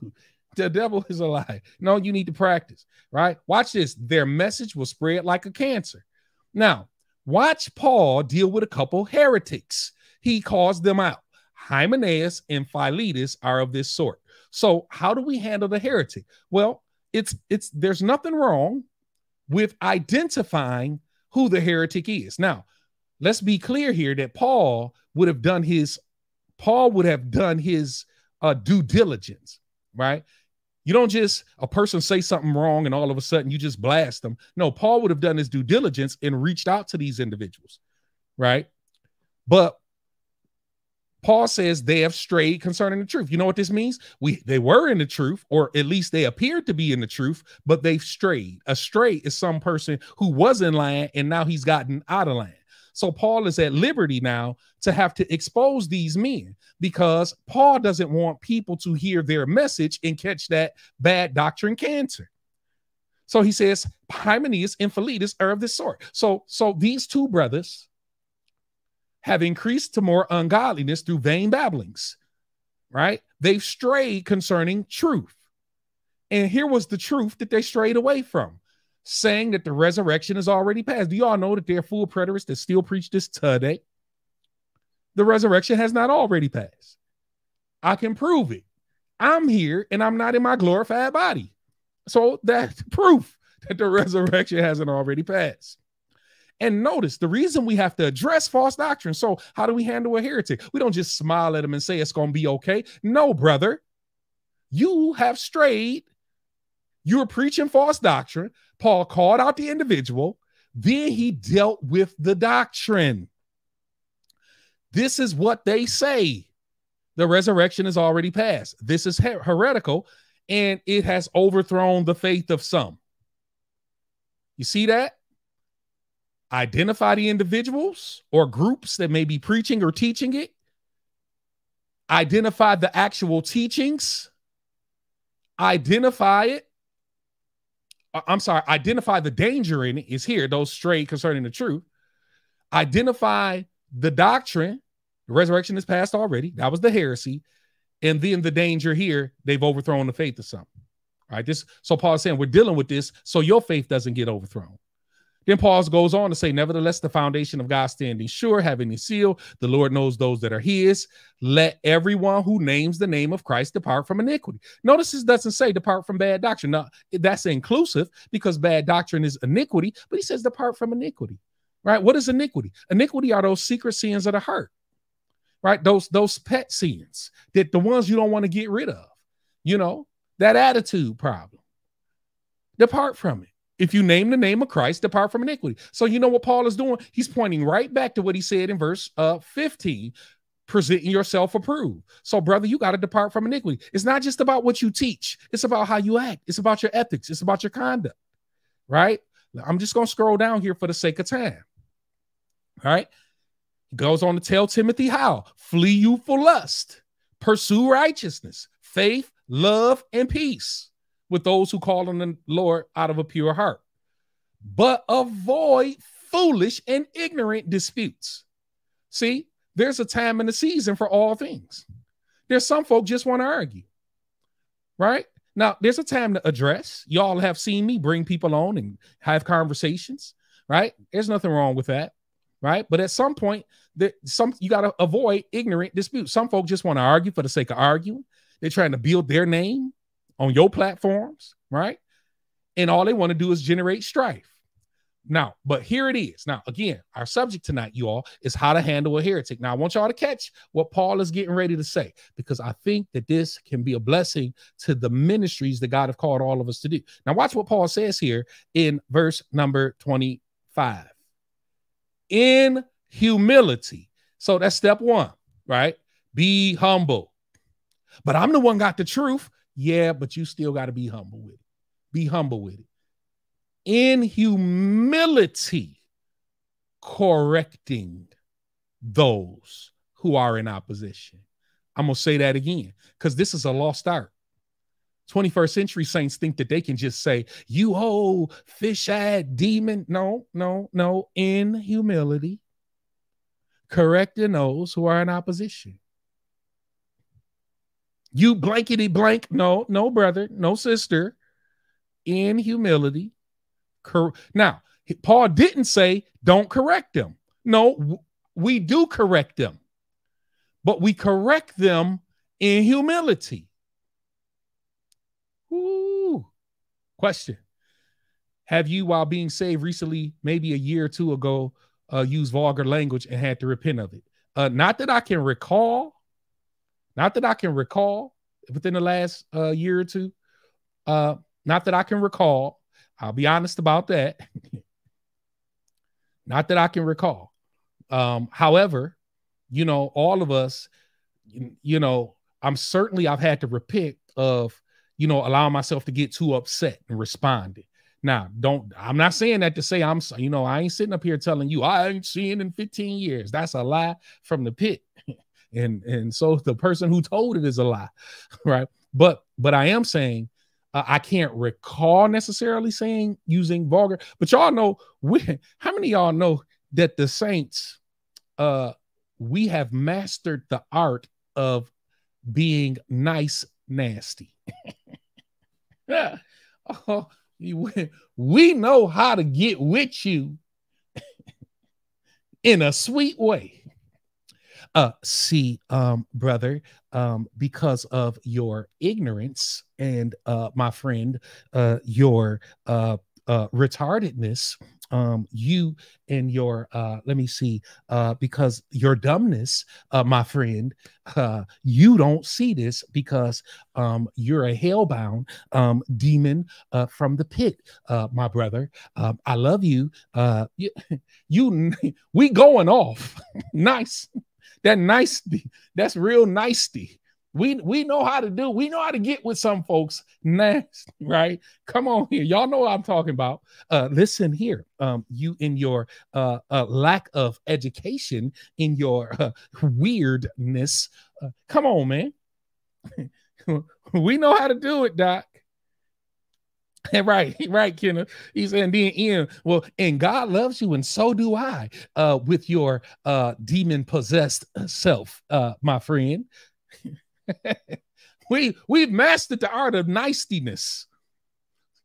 Speaker 2: The devil is a lie. No, you need to practice, right? Watch this. Their message will spread like a cancer. Now, watch Paul deal with a couple heretics. He calls them out. Hymenaeus and Philetus are of this sort. So, how do we handle the heretic? Well, it's it's there's nothing wrong with identifying who the heretic is. Now, let's be clear here that Paul would have done his Paul would have done his uh, due diligence, right? You don't just a person say something wrong and all of a sudden you just blast them. No, Paul would have done his due diligence and reached out to these individuals, right? But Paul says they have strayed concerning the truth. You know what this means? We they were in the truth, or at least they appeared to be in the truth, but they've strayed. A stray is some person who was in line and now he's gotten out of line. So Paul is at liberty now to have to expose these men because Paul doesn't want people to hear their message and catch that bad doctrine cancer. So he says Hymenaeus and Philetus are of this sort. So so these two brothers have increased to more ungodliness through vain babblings, right? They've strayed concerning truth. And here was the truth that they strayed away from, saying that the resurrection is already past. Do you all know that there are full preterists that still preach this today? The resurrection has not already passed. I can prove it. I'm here and I'm not in my glorified body. So that's proof that the resurrection hasn't already passed. And notice the reason we have to address false doctrine. So, how do we handle a heretic? We don't just smile at him and say it's going to be okay. No, brother, you have strayed. You're preaching false doctrine. Paul called out the individual, then he dealt with the doctrine. This is what they say. The resurrection is already past. This is her- heretical and it has overthrown the faith of some. You see that? identify the individuals or groups that may be preaching or teaching it, identify the actual teachings, identify it. I'm sorry, identify the danger in it is here, those strayed concerning the truth. Identify the doctrine. The resurrection is past already. That was the heresy. And then the danger here, they've overthrown the faith of. All right. This so Paul is saying we're dealing with this so your faith doesn't get overthrown. Then Paul goes on to say, Nevertheless, the foundation of God standing sure, having a seal, the Lord knows those that are his. Let everyone who names the name of Christ depart from iniquity. Notice this doesn't say depart from bad doctrine. Now, that's inclusive because bad doctrine is iniquity, but he says depart from iniquity. Right? What is iniquity? Iniquity are those secret sins of the heart, right? Those those pet sins that the ones you don't want to get rid of, you know, that attitude problem. Depart from it. If you name the name of Christ, depart from iniquity. So you know what Paul is doing? He's pointing right back to what he said in verse uh, 15 presenting yourself approved. So, brother, you got to depart from iniquity. It's not just about what you teach, it's about how you act, it's about your ethics, it's about your conduct, right? I'm just going to scroll down here for the sake of time. Right. He goes on to tell Timothy how flee you for lust, pursue righteousness, faith, love, and peace with those who call on the Lord out of a pure heart. But avoid foolish and ignorant disputes. See, there's a time and a season for all things. There's some folk just want to argue, right? Now, there's a time to address. Y'all have seen me bring people on and have conversations, right? There's nothing wrong with that, right? But at some point, that some you got to avoid ignorant disputes. Some folk just want to argue for the sake of arguing. They're trying to build their name on your platforms, right? And all they want to do is generate strife. Now, but here it is. Now, again, our subject tonight, you all, is how to handle a heretic. Now, I want y'all to catch what Paul is getting ready to say because I think that this can be a blessing to the ministries that God have called all of us to do. Now, watch what Paul says here in verse number 25. In humility. So that's step one, right? Be humble. But I'm the one got the truth. Yeah, but you still got to be humble with it. Be humble with it. In humility, correcting those who are in opposition. I'm going to say that again because this is a lost art. 21st century saints think that they can just say, You old fish eyed demon. No, no, no. In humility, correcting those who are in opposition. You blankety blank. No, no, brother, no sister. In humility. Cor- now, Paul didn't say, Don't correct them. No, we do correct them, but we correct them in humility. Ooh. Question Have you, while being saved recently, maybe a year or two ago, uh, used vulgar language and had to repent of it? Uh, not that I can recall. Not that I can recall within the last uh, year or two. Uh, not that I can recall. I'll be honest about that. not that I can recall. Um, however, you know, all of us, you, you know, I'm certainly I've had to repent of you know, allowing myself to get too upset and responding. Now, don't I'm not saying that to say I'm you know, I ain't sitting up here telling you I ain't seen in 15 years. That's a lie from the pit. And and so the person who told it is a lie, right? But but I am saying uh, I can't recall necessarily saying using vulgar, but y'all know we, how many y'all know that the saints uh we have mastered the art of being nice nasty. yeah. Oh, we know how to get with you in a sweet way. Uh, see, um, brother, um, because of your ignorance and uh, my friend, uh, your uh, uh, retardedness, um, you and your uh, let me see uh, because your dumbness uh, my friend uh, you don't see this because um, you're a hellbound um, demon uh, from the pit uh, my brother. Um, i love you uh, you, you we going off. Nice that nice that's real nicety we we know how to do. We know how to get with some folks next, right? Come on here, y'all know what I'm talking about. Uh, listen here, um, you in your uh, uh, lack of education, in your uh, weirdness. Uh, come on, man. we know how to do it, Doc. right, right, Kenneth. He said, then Ian, well, and God loves you, and so do I, uh, with your uh demon possessed self, uh, my friend. we we've mastered the art of niceness.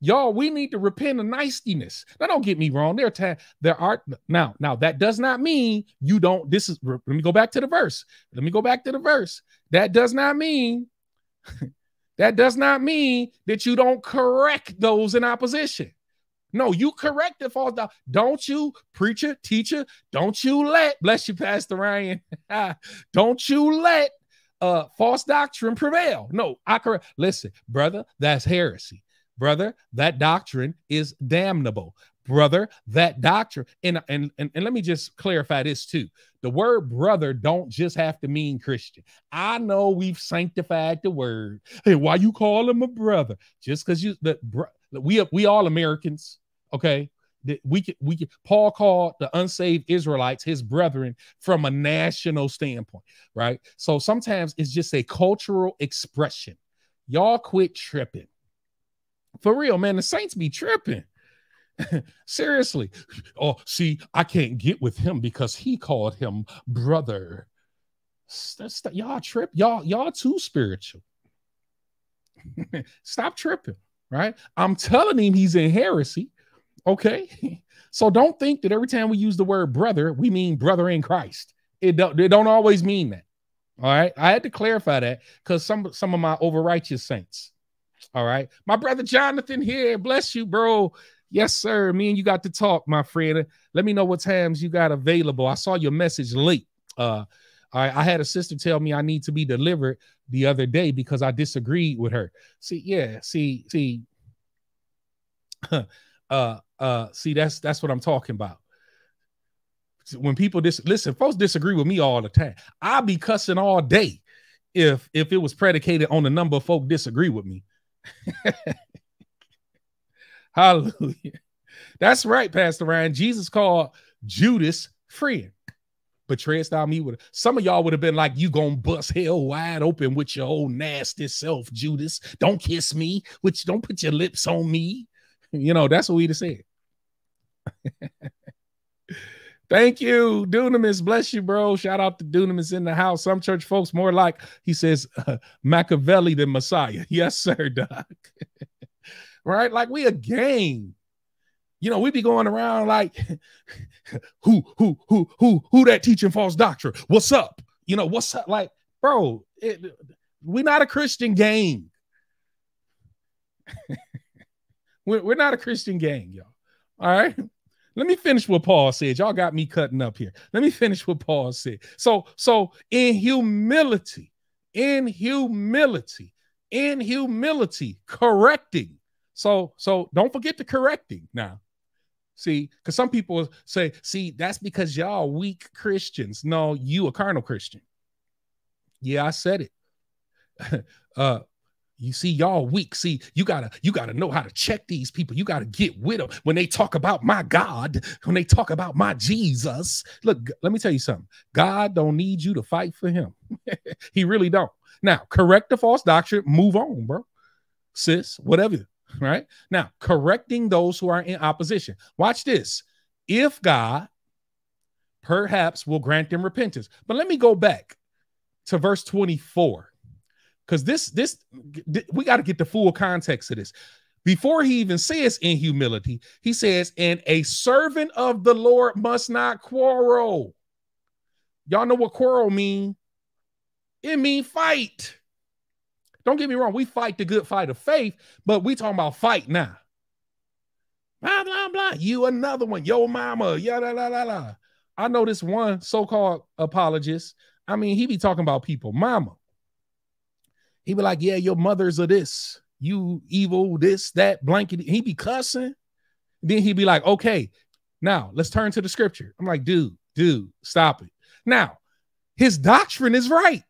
Speaker 2: Y'all, we need to repent of niceness. Now, don't get me wrong. There, ta- there are now. Now, that does not mean you don't. This is. Let me go back to the verse. Let me go back to the verse. That does not mean. that does not mean that you don't correct those in opposition. No, you correct the false doubt. Don't you, preacher, teacher, don't you let, bless you, Pastor Ryan, don't you let uh false doctrine prevail. No, I correct. Listen, brother, that's heresy. Brother, that doctrine is damnable. Brother, that doctrine, and, and and and let me just clarify this too. The word brother don't just have to mean Christian. I know we've sanctified the word. Hey, why you call him a brother? Just because you the we we all Americans, okay? we could, we could, Paul called the unsaved Israelites his brethren from a national standpoint, right? So sometimes it's just a cultural expression. Y'all quit tripping. For real, man, the saints be tripping. Seriously. Oh, see, I can't get with him because he called him brother. That's, the, y'all trip. Y'all, y'all too spiritual. Stop tripping, right? I'm telling him he's in heresy. Okay. So don't think that every time we use the word brother, we mean brother in Christ. It don't, it don't always mean that. All right. I had to clarify that because some some of my overrighteous saints. All right. My brother Jonathan here. Bless you, bro. Yes, sir. Me and you got to talk, my friend. Let me know what times you got available. I saw your message late. Uh I, I had a sister tell me I need to be delivered the other day because I disagreed with her. See, yeah, see, see. uh uh see that's that's what i'm talking about when people dis listen folks disagree with me all the time i'll be cussing all day if if it was predicated on the number of folk disagree with me hallelujah that's right pastor ryan jesus called judas friend betrayest thou me with some of y'all would have been like, you gonna bust hell wide open with your old nasty self, Judas. Don't kiss me, which don't put your lips on me. You know, that's what we'd have said. Thank you, Dunamis. Bless you, bro. Shout out to Dunamis in the house. Some church folks more like he says uh, Machiavelli than Messiah. Yes, sir, Doc. right? Like we a gang. You know, we be going around like who, who, who, who, who that teaching false doctrine? What's up? You know, what's up? Like, bro, it, we not a Christian gang. we're, we're not a Christian gang, y'all. All right. Let me finish what Paul said. Y'all got me cutting up here. Let me finish what Paul said. So, so in humility, in humility, in humility, correcting. So, so don't forget the correcting now. See, because some people say, see, that's because y'all weak Christians. No, you a carnal Christian. Yeah, I said it. uh, you see, y'all weak. See, you gotta you gotta know how to check these people. You gotta get with them when they talk about my God, when they talk about my Jesus. Look, let me tell you something. God don't need you to fight for him. he really don't. Now, correct the false doctrine. Move on, bro, sis. Whatever. Right now, correcting those who are in opposition. Watch this. If God perhaps will grant them repentance, but let me go back to verse twenty four because this this we got to get the full context of this. Before he even says in humility he says and a servant of the lord must not quarrel. Y'all know what quarrel mean? It mean fight. Don't get me wrong we fight the good fight of faith but we talking about fight now. Blah blah blah. You another one. Yo mama. Yeah la la la la i know this one so-called apologist. I mean he be talking about people. Mama he be like, yeah, your mother's of this, you evil, this, that, blanket. He be cussing. Then he'd be like, okay, now let's turn to the scripture. I'm like, dude, dude, stop it. Now, his doctrine is right.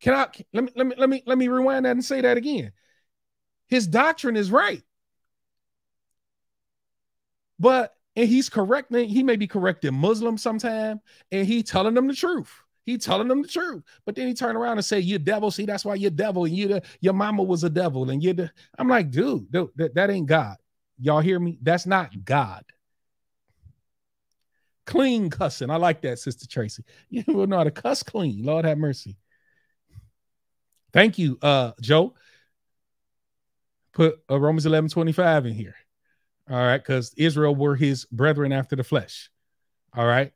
Speaker 2: Can I let me let me let me let me rewind that and say that again? His doctrine is right. But and he's correcting, he may be correcting Muslims sometime, and he telling them the truth. He telling them the truth. But then he turned around and said, "You devil." See, that's why you're devil, and you your mama was a devil, and you. The, I'm like, dude, dude that, that ain't God. Y'all hear me? That's not God. Clean cussing. I like that, Sister Tracy. You will know how to cuss clean. Lord have mercy. Thank you, uh, Joe. Put uh, Romans 11 25 in here. All right, because Israel were his brethren after the flesh. All right.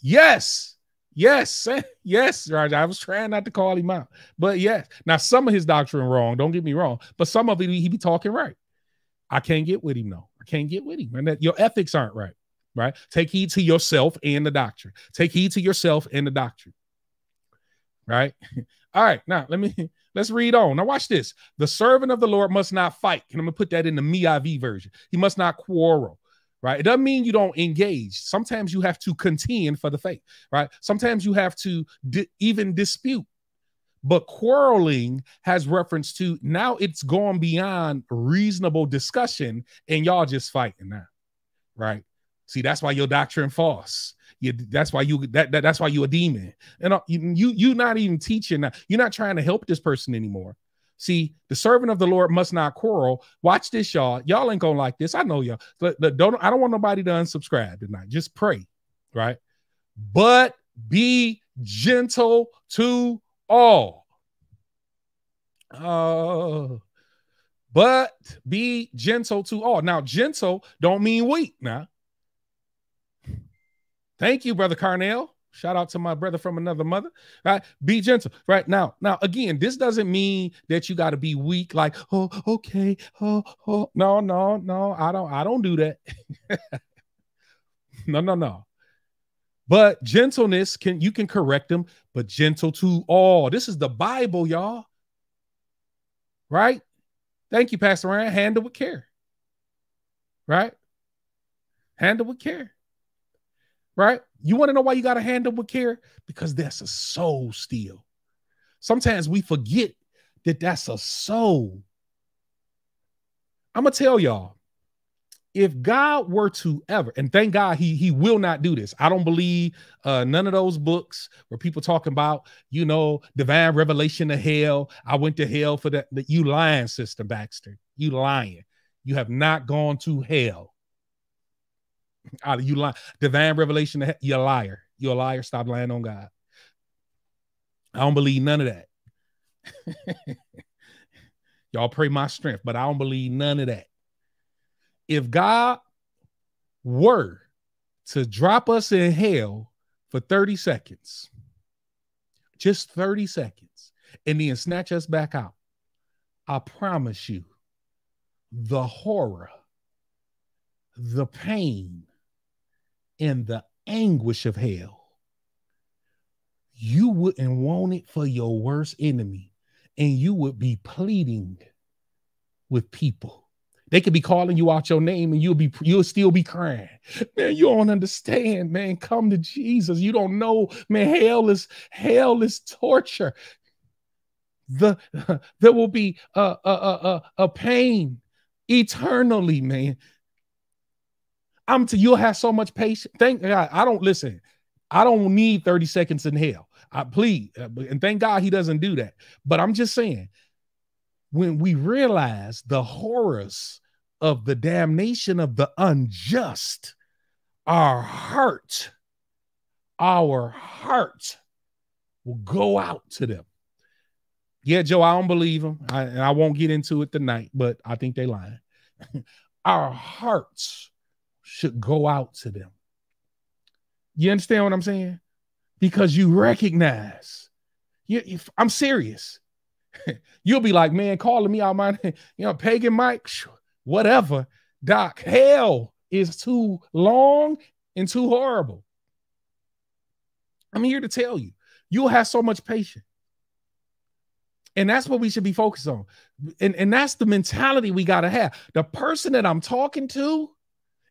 Speaker 2: Yes. Yes, yes, Roger. I was trying not to call him out, but yes. Now some of his doctrine wrong. Don't get me wrong, but some of it he be talking right. I can't get with him though. I can't get with him, and that your ethics aren't right. Right? Take heed to yourself and the doctrine. Take heed to yourself and the doctrine. Right? All right. Now let me let's read on. Now watch this. The servant of the Lord must not fight. And I'm gonna put that in the MeIV version. He must not quarrel right? It doesn't mean you don't engage. Sometimes you have to contend for the faith, right? Sometimes you have to di- even dispute. But quarreling has reference to now it's gone beyond reasonable discussion and y'all just fighting now, right? See, that's why your doctrine false. You, that's why you that, that that's why you a demon. And uh, you you you not even teaching. Now. You're not trying to help this person anymore. See, the servant of the Lord must not quarrel. Watch this, y'all. Y'all ain't gonna like this. I know y'all. Don't I don't want nobody to unsubscribe tonight. Just pray, right? But be gentle to all. Uh, but be gentle to all. Now, gentle don't mean weak. Now, thank you, brother Carnell. Shout out to my brother from another mother. Right? Be gentle. Right now. Now, again, this doesn't mean that you got to be weak, like, oh, okay. Oh, oh. No, no, no. I don't, I don't do that. no, no, no. But gentleness can you can correct them, but gentle to all. This is the Bible, y'all. Right? Thank you, Pastor Ryan. Handle with care. Right? Handle with care right? You want to know why you got to handle with care? Because that's a soul steal. Sometimes we forget that that's a soul. I'm to tell y'all if God were to ever, and thank God he he will not do this. I don't believe uh, none of those books where people talking about, you know, divine revelation of hell. I went to hell for that you lying, sister Baxter. You lying. You have not gone to hell. Out you lie. Divine revelation. Eh, you're a liar. You're a liar. Stop lying on God. I don't believe none of that. Y'all pray my strength, but I don't believe none of that if God were to drop us in hell for 30 seconds, just 30 seconds, and then snatch us back out, I promise you, the horror, the pain, and the anguish of hell, you wouldn't want it for your worst enemy, and you would be pleading with people they could be calling you out your name and you'll be you'll still be crying. Man, you don't understand, man. Come to Jesus. You don't know, man. Hell is hell is torture. The there will be a a a, a pain eternally, man. I'm to you'll have so much patience. Thank God. I don't listen. I don't need 30 seconds in hell. I plead, uh, and thank God he doesn't do that. But I'm just saying, when we realize the horrors of the damnation of the unjust, our heart, our heart will go out to them. Yeah, Joe, I don't believe them. I, and I won't get into it tonight, but I think they lying. our hearts should go out to them. You understand what I'm saying? Because you recognize, you, I'm serious. You'll be like, man, calling me out my, you know, pagan Mike, whatever. Doc, hell is too long and too horrible. I'm here to tell you, you'll have so much patience. And that's what we should be focused on. And, and that's the mentality we got to have. The person that I'm talking to,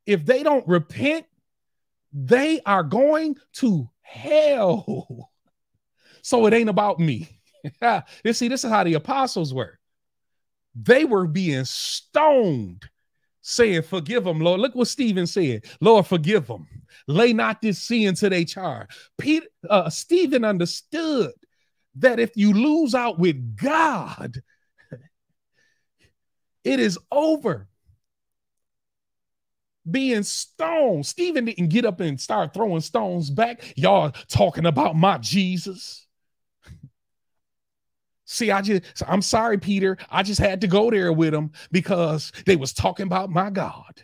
Speaker 2: if they don't repent, they are going to hell. So it ain't about me. you see, this is how the apostles were. They were being stoned, saying, Forgive them, Lord. Look what Stephen said. Lord, forgive them. Lay not this sin to their charge. Peter, uh, Stephen understood that if you lose out with God, it is over. Being stoned. Stephen didn't get up and start throwing stones back. Y'all talking about my Jesus. See, I just I'm sorry, Peter. I just had to go there with them because they was talking about my God.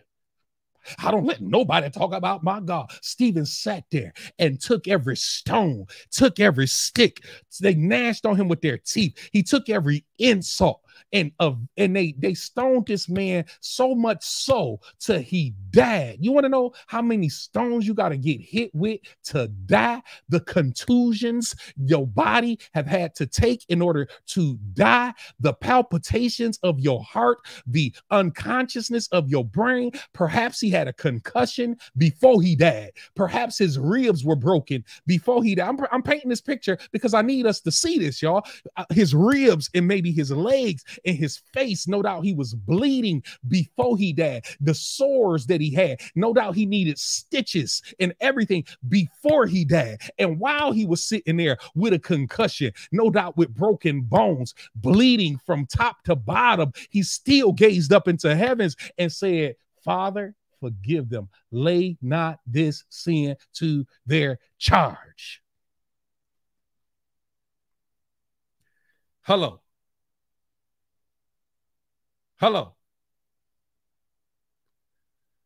Speaker 2: I don't let nobody talk about my God. Stephen sat there and took every stone, took every stick. They gnashed on him with their teeth. He took every insult and of and they they stoned this man so much so till he died. You want to know how many stones you got to get hit with to die? The contusions your body have had to take in order to die, the palpitations of your heart, the unconsciousness of your brain. Perhaps he had a concussion before he died. Perhaps his ribs were broken before he died. I'm, I'm painting this picture because I need us to see this, y'all. Uh, his ribs and maybe his legs in his face. No doubt he was bleeding before he died. The sores that he had, no doubt he needed stitches and everything before he died. And while he was sitting there with a concussion, no doubt with broken bones, bleeding from top to bottom, he still gazed up into heavens and said, Father, forgive them. Lay not this sin to their charge. Hello. Hello.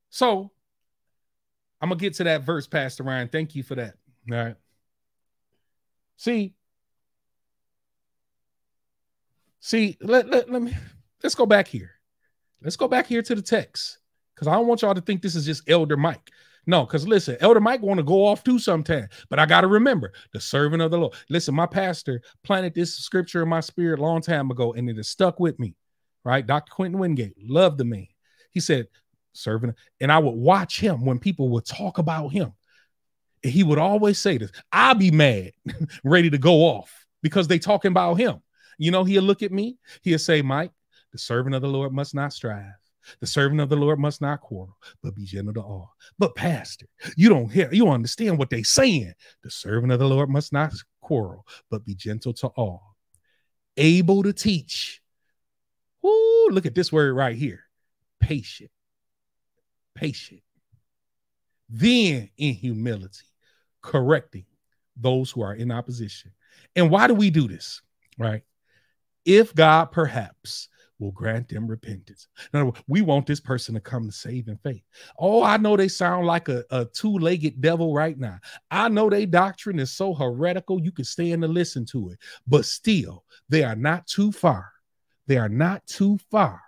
Speaker 2: So I'm gonna get to that verse, Pastor Ryan. Thank you for that. All right. See, see, let, let, let me let's go back here. Let's go back here to the text. Because I don't want y'all to think this is just Elder Mike. No, because listen, Elder Mike want to go off too sometime, but I got to remember the servant of the Lord. Listen, my pastor planted this scripture in my spirit a long time ago, and it has stuck with me right? Dr. Quentin Wingate, loved the man. He said, serving, and I would watch him when people would talk about him. And he would always say this, I'll be mad, ready to go off because they talking about him. You know, he'll look at me, he'll say, Mike, the servant of the Lord must not strive. The servant of the Lord must not quarrel, but be gentle to all. But pastor, you don't hear, you understand what they saying. The servant of the Lord must not quarrel, but be gentle to all. Able to teach. Ooh, look at this word right here. Patient. Patient. Then in humility, correcting those who are in opposition. And why do we do this? Right? If God perhaps will grant them repentance. We want this person to come to saving faith. Oh, I know they sound like a, a two legged devil right now. I know their doctrine is so heretical, you can stand and listen to it, but still, they are not too far. They are not too far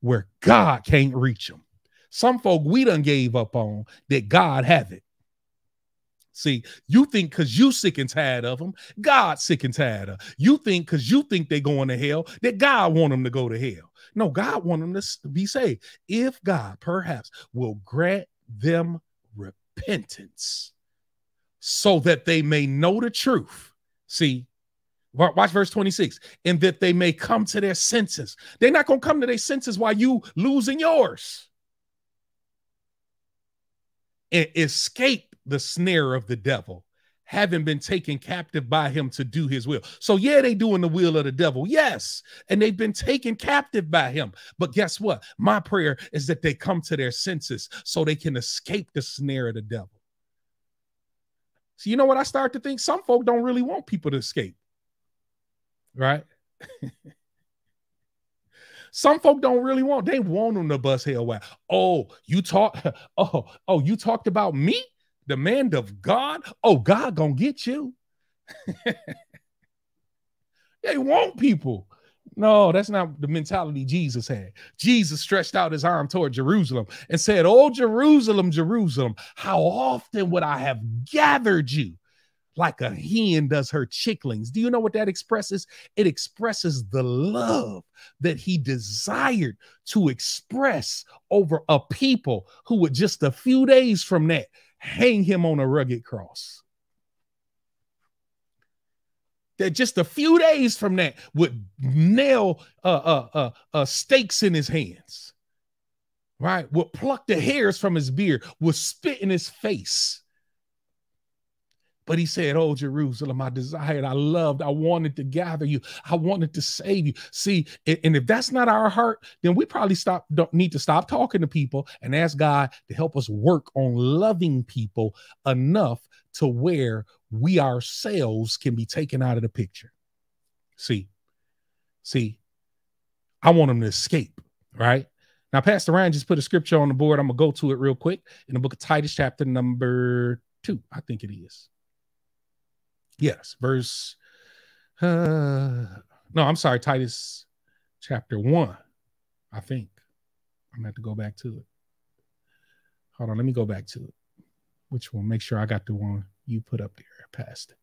Speaker 2: where God can't reach them. Some folk we done gave up on that God have it. See, you think because you sick and tired of them, God sick and tired of. You think because you think they're going to hell, that God want them to go to hell. No, God want them to be saved. If God perhaps will grant them repentance so that they may know the truth. See, watch verse 26, and that they may come to their senses. They're not going to come to their senses while you losing yours. And escape the snare of the devil, having been taken captive by him to do his will. So, yeah, they doing the will of the devil. Yes. And they've been taken captive by him. But guess what? My prayer is that they come to their senses so they can escape the snare of the devil. So, you know what I start to think? Some folk don't really want people to escape. Right? Some folk don't really want. They want them to bust hell wide. Oh, you talk. Oh, oh, you talked about me the man of God, oh, God gonna get you. they want people. No, that's not the mentality Jesus had. Jesus stretched out his arm toward Jerusalem and said, Oh, Jerusalem, Jerusalem, how often would I have gathered you like a hen does her chicklings? Do you know what that expresses? It expresses the love that he desired to express over a people who would just a few days from that hang him on a rugged cross. That just a few days from that would nail uh, uh, uh, uh, stakes in his hands, right? Would pluck the hairs from his beard, would spit in his face but he said, Oh, Jerusalem, I desired, I loved, I wanted to gather you, I wanted to save you. See, and if that's not our heart, then we probably stop, don't need to stop talking to people and ask God to help us work on loving people enough to where we ourselves can be taken out of the picture. See, see, I want them to escape, right? Now, Pastor Ryan just put a scripture on the board. I'm gonna go to it real quick in the book of Titus, chapter number two. I think it is. Yes, verse. Uh, no, I'm sorry, Titus chapter one. I think I'm gonna have to go back to it. Hold on, let me go back to it. Which one? Make sure I got the one you put up there past.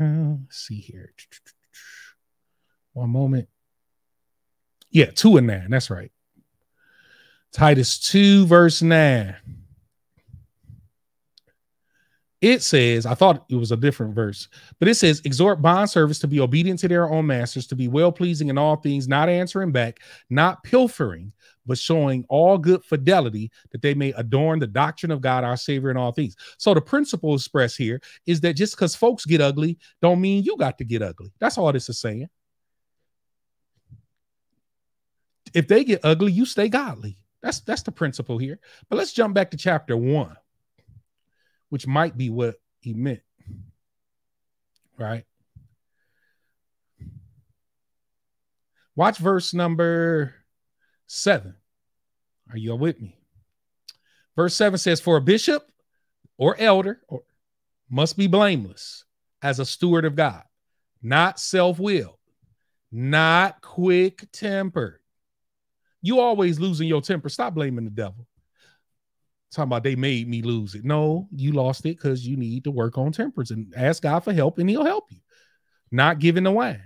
Speaker 2: Uh, see here. One moment. Yeah, two and nine. That's right. Titus 2, verse 9 it says, I thought it was a different verse, but it says, exhort bond servants to be obedient to their own masters, to be well pleasing in all things, not answering back, not pilfering, but showing all good fidelity that they may adorn the doctrine of God, our Savior, in all things. So the principle expressed here is that just because folks get ugly, don't mean you got to get ugly. That's all this is saying. If they get ugly, you stay godly. That's that's the principle here. But let's jump back to chapter one which might be what he meant. Right? Watch verse number seven. Are you with me? Verse seven says, For a bishop or elder or, must be blameless as a steward of God, not self willed, not quick tempered. You always losing your temper. Stop blaming the devil talking about they made me lose it. No, you lost it because you need to work on temperance and ask God for help, and He'll help you. Not giving the wine.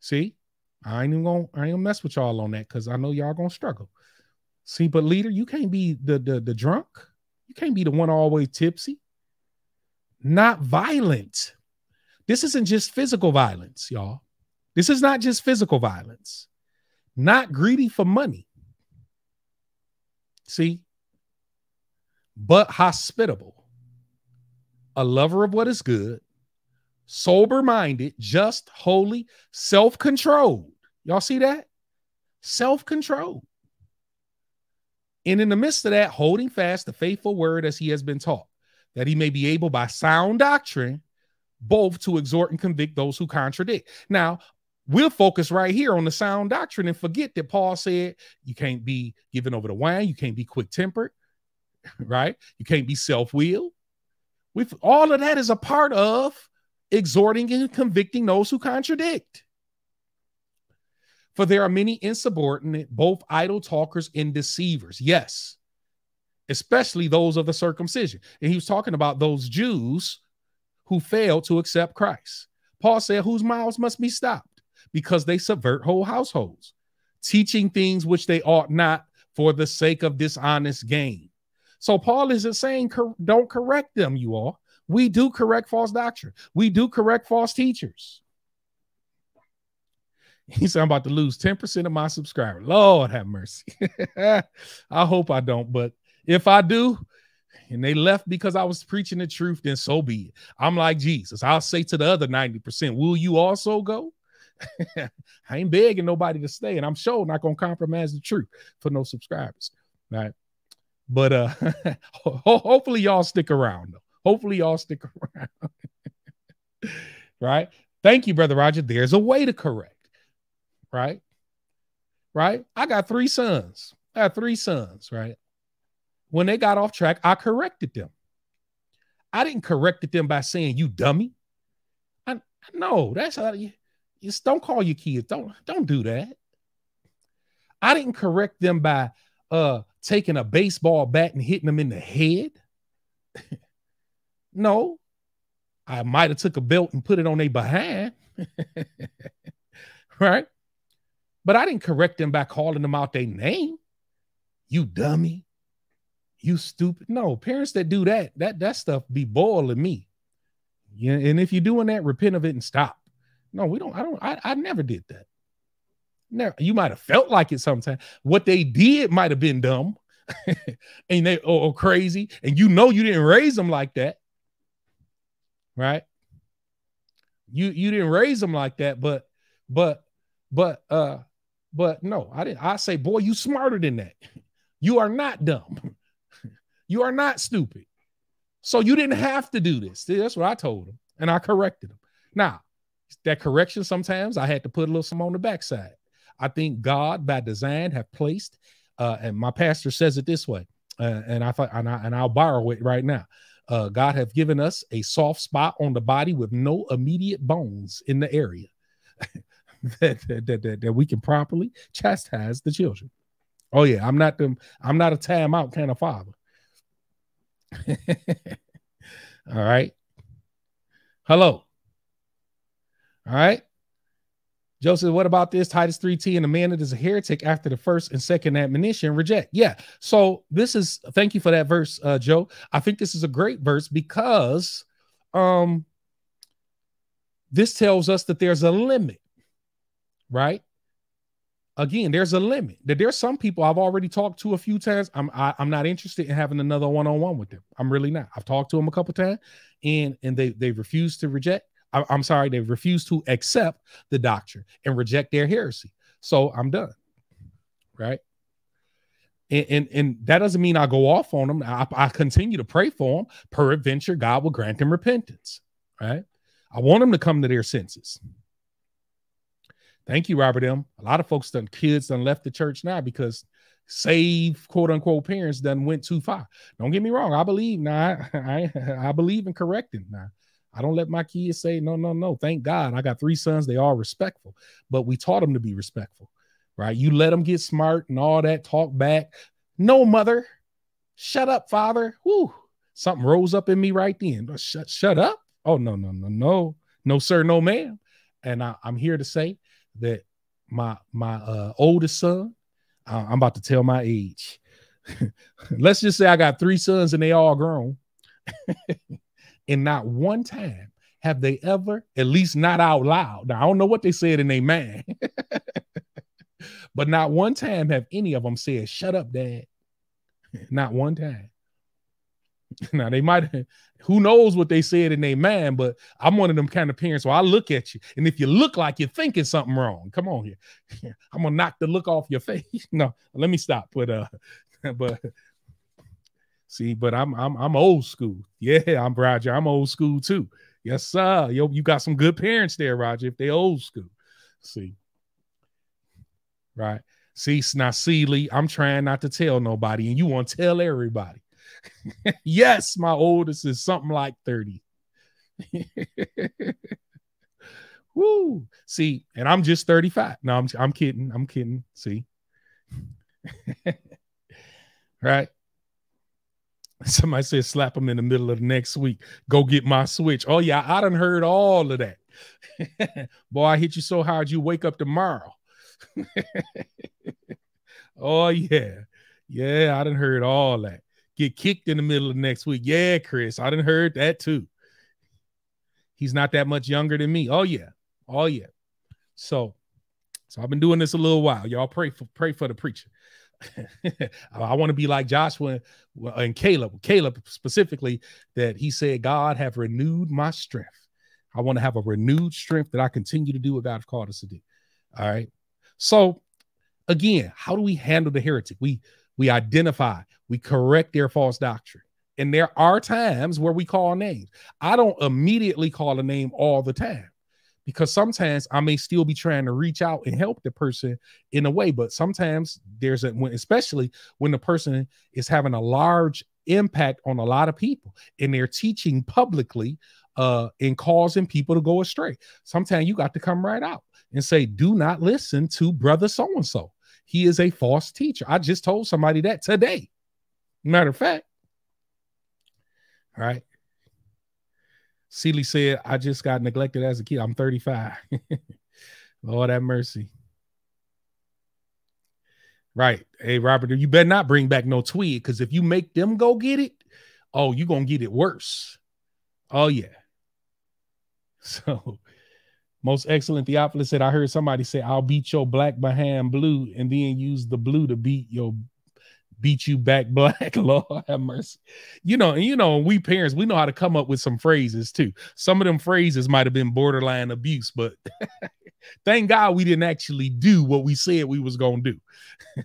Speaker 2: See, I ain't even gonna I ain't gonna mess with y'all on that because I know y'all gonna struggle. See, but leader, you can't be the the the drunk. You can't be the one always tipsy. Not violent. This isn't just physical violence, y'all. This is not just physical violence. not greedy for money. See, but hospitable, a lover of what is good, sober minded, just, holy, self controlled. Y'all see that? Self controlled. And in the midst of that, holding fast the faithful word as he has been taught, that he may be able by sound doctrine both to exhort and convict those who contradict. Now, we'll focus right here on the sound doctrine and forget that Paul said you can't be given over to wine, you can't be quick tempered, right? You can't be self willed. With all of that is a part of exhorting and convicting those who contradict. For there are many insubordinate, both idle talkers and deceivers. Yes, especially those of the circumcision. And he was talking about those Jews who failed to accept Christ. Paul said, whose mouths must be stopped because they subvert whole households, teaching things which they ought not for the sake of dishonest gain. So Paul isn't saying don't correct them, you all. We do correct false doctrine. We do correct false teachers. He said, I'm about to lose 10% of my subscribers. Lord have mercy. I hope I don't, but if I do, and they left because I was preaching the truth, then so be it. I'm like Jesus. I'll say to the other 90%, will you also go? I ain't begging nobody to stay, and I'm sure not gonna compromise the truth for no subscribers. Right. But uh hopefully y'all stick around. Hopefully y'all stick around. right. Thank you, brother Roger. There's a way to correct right? Right? I got three sons. I got three sons, right? When they got off track, I corrected them. I didn't correct them by saying you dummy. I no, that's how you just don't call your kids. Don't don't do that. I didn't correct them by uh taking a baseball bat and hitting them in the head. no, I might have took a belt and put it on their behind. right? But I didn't correct them by calling them out their name. You dummy. You stupid. No, parents that do that, that that stuff be boiling me. Yeah, and if you're doing that, repent of it and stop. No, we don't. I don't. I, I never did that. Never. You might have felt like it sometimes. What they did might have been dumb, and they or, or crazy, and you know you didn't raise them like that, right? You you didn't raise them like that, but but but uh but no, I didn't. I say, boy, you smarter than that. You are not dumb. you are not stupid. So you didn't have to do this. That's what I told him. And I corrected him. Now, that correction sometimes I had to put a little some on the backside. I think God, by design, have placed, uh, and my pastor says it this way, uh, and I thought, and, I, and I'll borrow it right now. Uh, God have given us a soft spot on the body with no immediate bones in the area. that, that, that, that we can properly chastise the children. Oh yeah, I'm not them. I'm not a timeout kind of father. All right. Hello. All right. Joseph, what about this? Titus 3T and a man that is a heretic after the first and second admonition reject. Yeah. So this is thank you for that verse, uh, Joe. I think this is a great verse because um this tells us that there's a limit right? Again, there's a limit. That there's some people I've already talked to a few times. I'm I, am i am not interested in having another one on one with them. I'm really not. I've talked to them a couple times, and and they they refuse to reject. I, I'm sorry, they refuse to accept the doctrine and reject their heresy. So I'm done, right? And, and, and, that doesn't mean I go off on them. I, I, continue to pray for them. Peradventure, God will grant them repentance. Right? I want them to come to their senses. Thank you, Robert M. A lot of folks done kids done left the church now because save quote unquote parents done went too far. Don't get me wrong. I believe now. I, I, I believe in correcting now. I don't let my kids say no, no, no. Thank God. I got three sons. They are respectful, but we taught them to be respectful, right? You let them get smart and all that, talk back. No, mother. Shut up, father. Whoo. Something rose up in me right then. Shut, shut up. Oh, no, no, no, no. No, sir, no, ma'am. And I, I'm here to say that my my uh, oldest son, uh, I'm about to tell my age. Let's just say I got three sons and they all grown. and not one time have they ever, at least not out loud. Now I don't know what they said in their mind, But not one time have any of them said, "Shut up, Dad." not one time. Now they might, who knows what they said in their mind, but I'm one of them kind of parents where I look at you, and if you look like you're thinking something wrong, come on here, I'm gonna knock the look off your face. no, let me stop. But uh, but see, but I'm I'm I'm old school. Yeah, I'm Roger. I'm old school too. Yes, sir. Yo, you got some good parents there, Roger. If they old school, see, right. See, now, see, Lee, I'm trying not to tell nobody, and you want to tell everybody. yes, my oldest is something like 30. Woo. See, and I'm just 35. No, I'm I'm kidding. I'm kidding. See. right. Somebody said slap him in the middle of the next week. Go get my switch. Oh, yeah, I done heard all of that. Boy, I hit you so hard you wake up tomorrow. oh, yeah. Yeah, I done heard all that get kicked in the middle of next week. Yeah, Chris, I didn't heard that too. He's not that much younger than me. Oh yeah, oh yeah. So, so I've been doing this a little while. Y'all pray for pray for the preacher. I want to be like Joshua and Caleb. Caleb specifically that he said, "God have renewed my strength." I want to have a renewed strength that I continue to do what God has called us to do. All right. So, again, how do we handle the heretic? We we identify, we correct their false doctrine. And there are times where we call names. I don't immediately call a name all the time because sometimes I may still be trying to reach out and help the person in a way, but sometimes there's a when, especially when the person is having a large impact on a lot of people and they're teaching publicly uh and causing people to go astray. Sometimes you got to come right out and say, do not listen to brother so and so he is a false teacher. I just told somebody that today. Matter of fact. All right. Seeley said, I just got neglected as a kid. I'm 35. Lord have mercy. Right. Hey, Robert, you better not bring back no tweet because if you make them go get it, oh, you're going to get it worse. Oh, yeah. So most excellent Theophilus said, I heard somebody say, I'll beat your black behind blue and then use the blue to beat your beat you back black. Lord have mercy. You know, and you know, we parents, we know how to come up with some phrases too. Some of them phrases might have been borderline abuse, but thank God we didn't actually do what we said we was gonna do.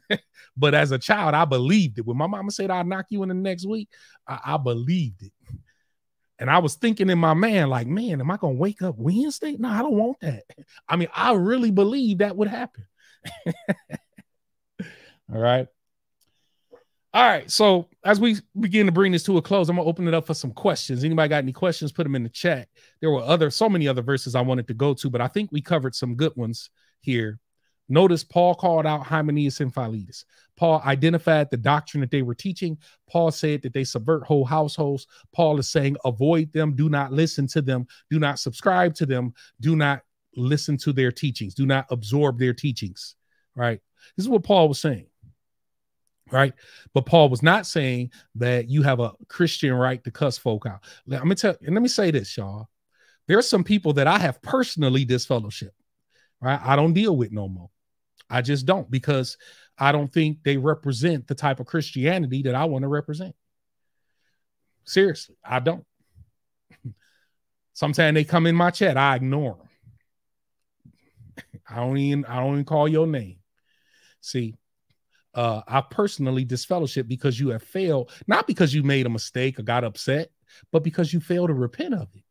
Speaker 2: but as a child, I believed it. When my mama said I'll knock you in the next week, I, I believed it. And I was thinking in my man, like, man, am I gonna wake up Wednesday? No, I don't want that. I mean, I really believe that would happen. All right. All right. So as we begin to bring this to a close, I'm gonna open it up for some questions. Anybody got any questions? Put them in the chat. There were other so many other verses I wanted to go to, but I think we covered some good ones here. Notice Paul called out Hymenaeus and Philetus. Paul identified the doctrine that they were teaching. Paul said that they subvert whole households. Paul is saying, avoid them, do not listen to them, do not subscribe to them, do not listen to their teachings, do not absorb their teachings. Right? This is what Paul was saying. Right. But Paul was not saying that you have a Christian right to cuss folk out. Let me tell and let me say this, y'all. There are some people that I have personally disfellowship. Right. I don't deal with no more. I just don't because I don't think they represent the type of Christianity that I want to represent. Seriously, I don't. Sometimes they come in my chat, I ignore them. I don't even I don't even call your name. See, uh, I personally disfellowship because you have failed, not because you made a mistake or got upset, but because you failed to repent of it.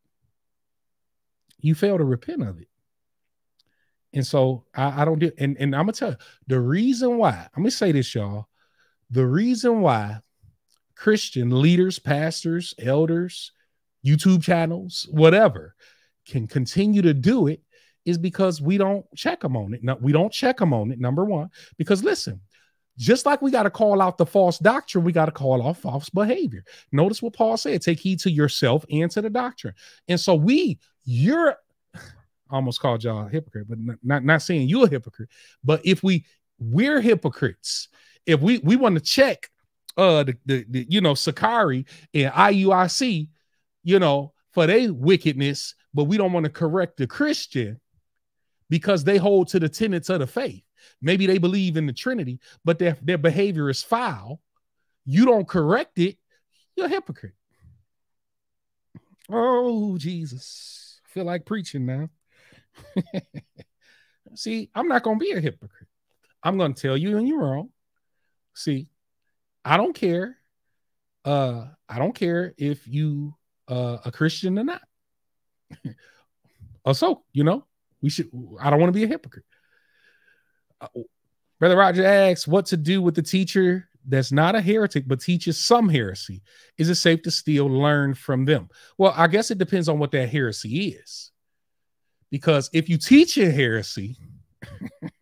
Speaker 2: You failed to repent of it. And so I, I don't do and, and I'm gonna tell you the reason why, I'm gonna say this, y'all. The reason why Christian leaders, pastors, elders, YouTube channels, whatever, can continue to do it is because we don't check them on it. No, we don't check them on it, number one. Because listen, just like we got to call out the false doctrine, we got to call out false behavior. Notice what Paul said take heed to yourself and to the doctrine. And so we, you're almost called y'all a hypocrite, but not, not saying you're a hypocrite. But if we we're hypocrites, if we we want to check uh the, the, the you know Sicarii and IUIC, you know, for their wickedness, but we don't want to correct the Christian, because they hold to the tenets of the faith. Maybe they believe in the Trinity, but their, their behavior is foul. You don't correct it, you're a hypocrite. Oh, Jesus. I feel like preaching now. See, I'm not going to be a hypocrite. I'm going to tell you and you're wrong. See, I don't care. Uh, I don't care if you uh, a Christian or not. also, you know, we should. I don't want to be a hypocrite. Brother Roger asks, "What to do with the teacher that's not a heretic but teaches some heresy? Is it safe to still learn from them?" Well, I guess it depends on what that heresy is. Because if you teach a heresy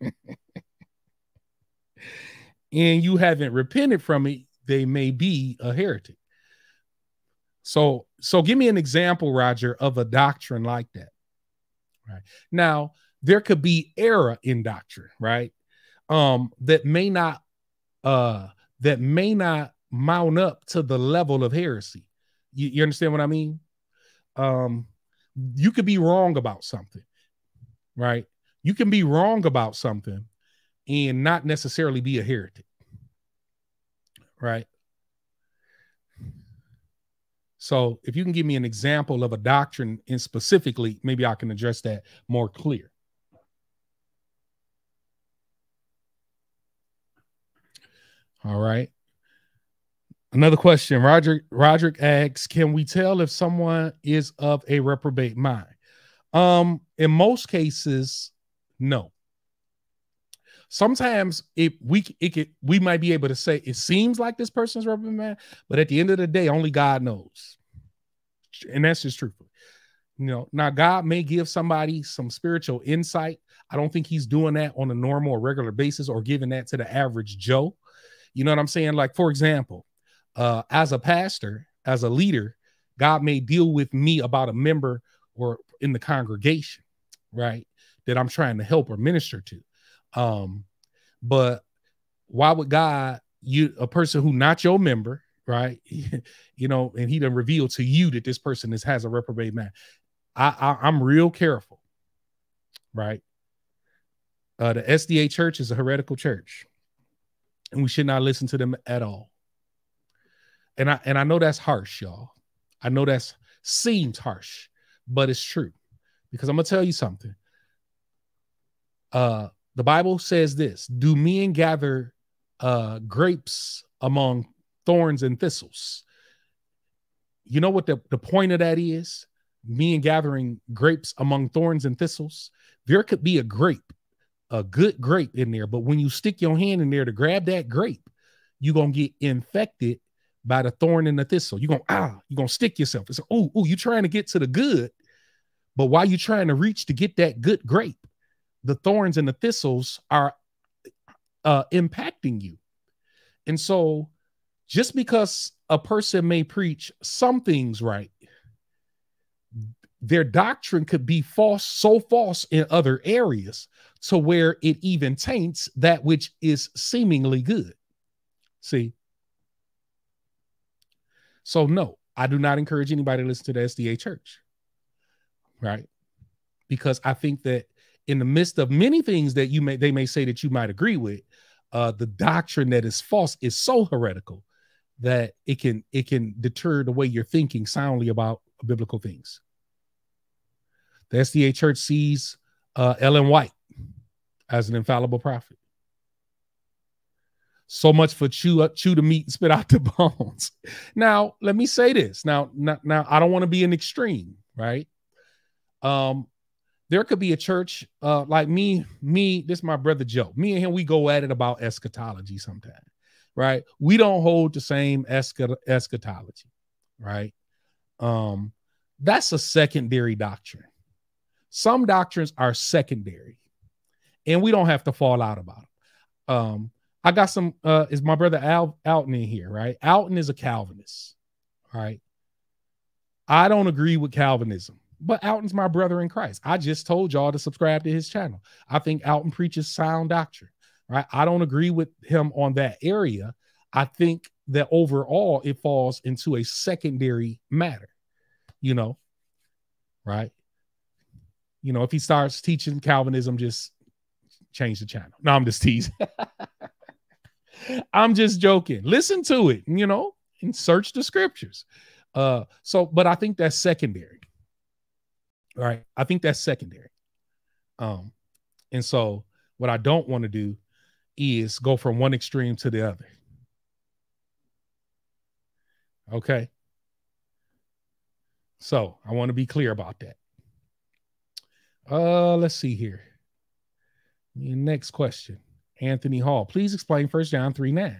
Speaker 2: and you haven't repented from it, they may be a heretic. So, so give me an example, Roger, of a doctrine like that. Right now, there could be error in doctrine, right? Um, that may not, uh, that may not mount up to the level of heresy. You, you understand what I mean? Um, you could be wrong about something, right? You can be wrong about something and not necessarily be a heretic, right? So if you can give me an example of a doctrine and specifically, maybe I can address that more clear. All right. Another question. Roger Roderick asks, can we tell if someone is of a reprobate mind? Um, in most cases, no. Sometimes it we it could, we might be able to say it seems like this person's reprobate mind, but at the end of the day, only God knows, and that's just truthful. You know, now God may give somebody some spiritual insight. I don't think He's doing that on a normal or regular basis or giving that to the average Joe. You know what I'm saying? Like, for example, uh, as a pastor, as a leader, God may deal with me about a member or in the congregation, right? That I'm trying to help or minister to. Um, but why would God, you a person who not your member, right? you know, and he done revealed to you that this person is has a reprobate man. I, I I'm real careful, right? Uh, the SDA church is a heretical church, and we should not listen to them at all. And I and I know that's harsh, y'all. I know that seems harsh, but it's true because I'm gonna tell you something. Uh, the Bible says this Do men gather uh, grapes among thorns and thistles? You know what the, the point of that is? Men gathering grapes among thorns and thistles. There could be a grape, a good grape in there, but when you stick your hand in there to grab that grape, you're gonna get infected by the thorn and the thistle. You're gonna ah, you're gonna stick yourself. It's oh, oh, you're trying to get to the good, but while you're trying to reach to get that good grape, the thorns and the thistles are uh, impacting you. And so, just because a person may preach some things right, their doctrine could be false, so false in other areas to where it even taints that which is seemingly good. See? So, no, I do not encourage anybody to listen to the SDA church, right? Because I think that in the midst of many things that you may they may say that you might agree with, uh, the doctrine that is false is so heretical that it can it can deter the way you're thinking soundly about biblical things. The SDA Church sees uh, Ellen White as an infallible prophet. So much for chew up, chew the meat and spit out the bones. Now, let me say this. Now, now, now I don't want to be an extreme, right? Um, there could be a church uh, like me, me, this is my brother Joe. Me and him, we go at it about eschatology sometimes, right? We don't hold the same eschatology, right? Um, that's a secondary doctrine. Some doctrines are secondary, and we don't have to fall out about them. Um, I got some uh is my brother Al Alton in here, right? Alton is a Calvinist, right? I don't agree with Calvinism. But Alton's my brother in Christ. I just told y'all to subscribe to his channel. I think Alton preaches sound doctrine, right? I don't agree with him on that area. I think that overall it falls into a secondary matter, you know, right? You know, if he starts teaching Calvinism, just change the channel. No, I'm just teasing. I'm just joking. Listen to it, you know, and search the scriptures. Uh, so, but I think that's secondary. All right. I think that's secondary. Um, and so what I don't want to do is go from one extreme to the other. Okay. So I want to be clear about that. Uh, let's see here. Next question. Anthony Hall, please explain First John 3 9.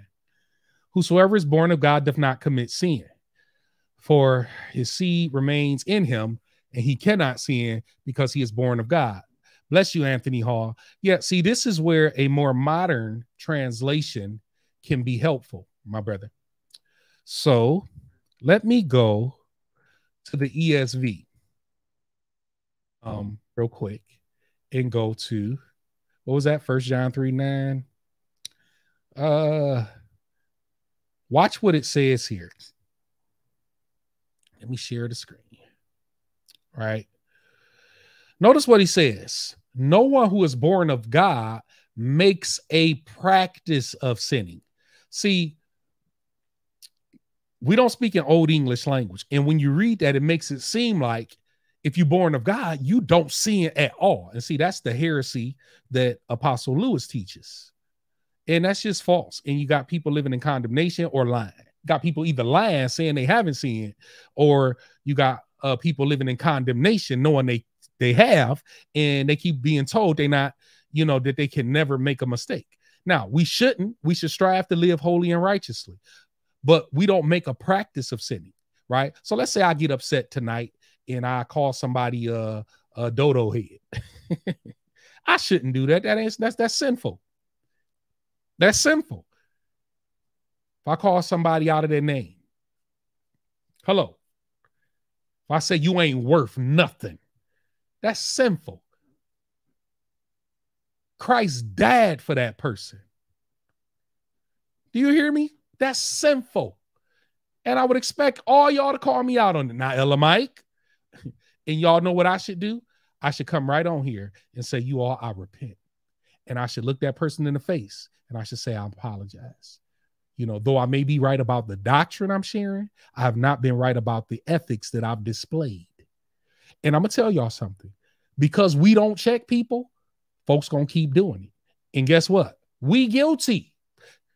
Speaker 2: Whosoever is born of God doth not commit sin, for his seed remains in him, and he cannot sin because he is born of God. Bless you, Anthony Hall. Yeah, see, this is where a more modern translation can be helpful, my brother. So let me go to the ESV um real quick and go to what was that? First John 3 9. Uh watch what it says here. Let me share the screen. Right. Notice what he says. No one who is born of God makes a practice of sinning. See, we don't speak in old English language. And when you read that, it makes it seem like if you're born of God, you don't sin at all. And see, that's the heresy that Apostle Lewis teaches. And that's just false. And you got people living in condemnation or lying. got people either lying, saying they haven't sinned, or you got uh, people living in condemnation, knowing they they have, and they keep being told they're not, you know, that they can never make a mistake. Now, we shouldn't. We should strive to live holy and righteously, but we don't make a practice of sinning, right? So let's say I get upset tonight and I call somebody a, a dodo head. I shouldn't do that. That is that's that's sinful. That's sinful. If I call somebody out of their name, hello. If I say you ain't worth nothing, that's sinful. Christ died for that person. Do you hear me? That's sinful. And I would expect all y'all to call me out on it. Now, Elder Mike, and y'all know what I should do? I should come right on here and say, You all, I repent. And I should look that person in the face and I should say, I apologize. You know, though I may be right about the doctrine I'm sharing, I have not been right about the ethics that I've displayed. And I'm gonna tell y'all something. Because we don't check people, folks gonna keep doing it. And guess what? We guilty.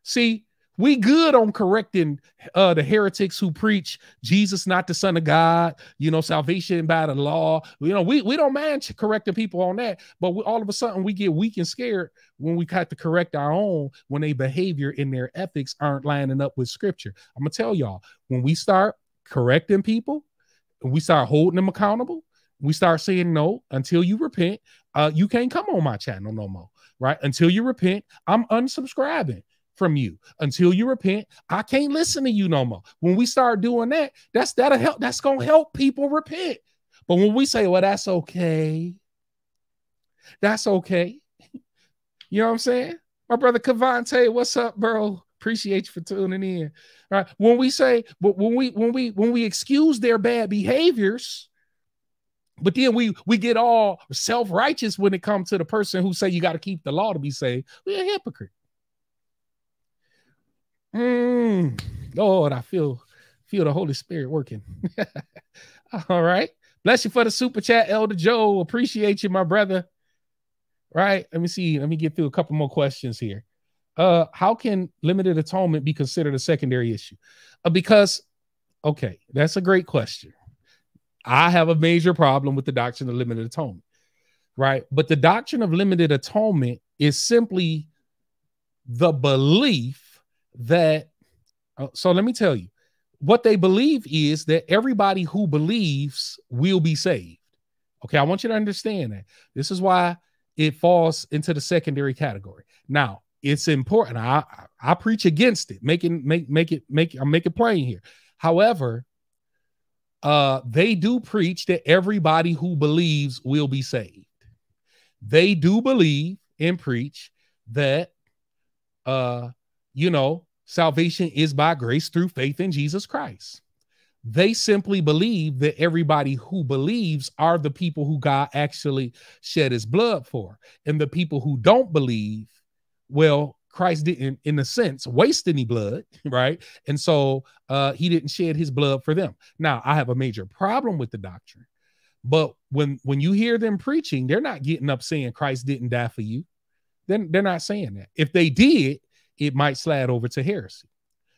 Speaker 2: See, we good on correcting uh, the heretics who preach Jesus not the Son of God, you know, salvation by the law. You know, we, we don't mind correcting people on that, but we, all of a sudden we get weak and scared when we have to correct our own when their behavior and their ethics aren't lining up with Scripture. I'm gonna tell y'all when we start correcting people, we start holding them accountable, we start saying no until you repent. Uh, you can't come on my channel no more, right? Until you repent, I'm unsubscribing from you until you repent. I can't listen to you no more. When we start doing that, that's that'll help. That's gonna help people repent. But when we say, well, that's okay, that's okay. You know what I'm saying? My brother Cavante, what's up, bro? Appreciate you for tuning in. All right. When we say, but when we when we when we excuse their bad behaviors, but then we we get all self-righteous when it comes to the person who say you got to keep the law to be saved. We're a hypocrite. Mm, Lord, I feel feel the Holy Spirit working. All right. Bless you for the super chat, Elder Joe. Appreciate you, my brother. Right. Let me see. Let me get through a couple more questions here. Uh, how can limited atonement be considered a secondary issue? Uh, because, okay, that's a great question. I have a major problem with the doctrine of limited atonement, right? But the doctrine of limited atonement is simply the belief that uh, so let me tell you what they believe is that everybody who believes will be saved. Okay i want you to understand that. This is why it falls into the secondary category. Now it's important. I i preach against it. Making make make it make i'm making plain here. However uh they do preach that everybody who believes will be saved. They do believe and preach that uh you know, salvation is by grace through faith in Jesus Christ. They simply believe that everybody who believes are the people who God actually shed his blood for. And the people who don't believe, well, Christ didn't, in a sense, waste any blood, right? And so uh, he didn't shed his blood for them. Now, I have a major problem with the doctrine, but when when you hear them preaching, they're not getting up saying Christ didn't die for you. Then they're not saying that. If they did, it might slide over to heresy,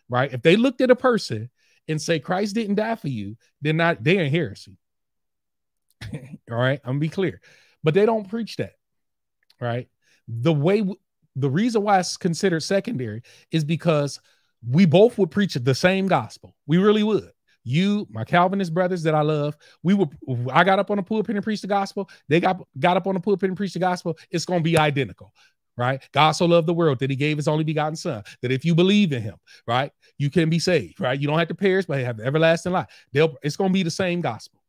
Speaker 2: right? If they looked at a person and say Christ didn't die for you, they're not they're in heresy. All right, I'm gonna be clear, but they don't preach that, right? The way the reason why it's considered secondary is because we both would preach the same gospel. We really would. You, my Calvinist brothers that I love, we would. I got up on the pulpit and preached the gospel. They got got up on the pulpit and preached the gospel. It's to be identical right? God so loved the world that he gave his only begotten son, that if you believe in him, right, you can be saved, right? You don't have to perish, but have everlasting life. They'll, it's going to be the same gospel,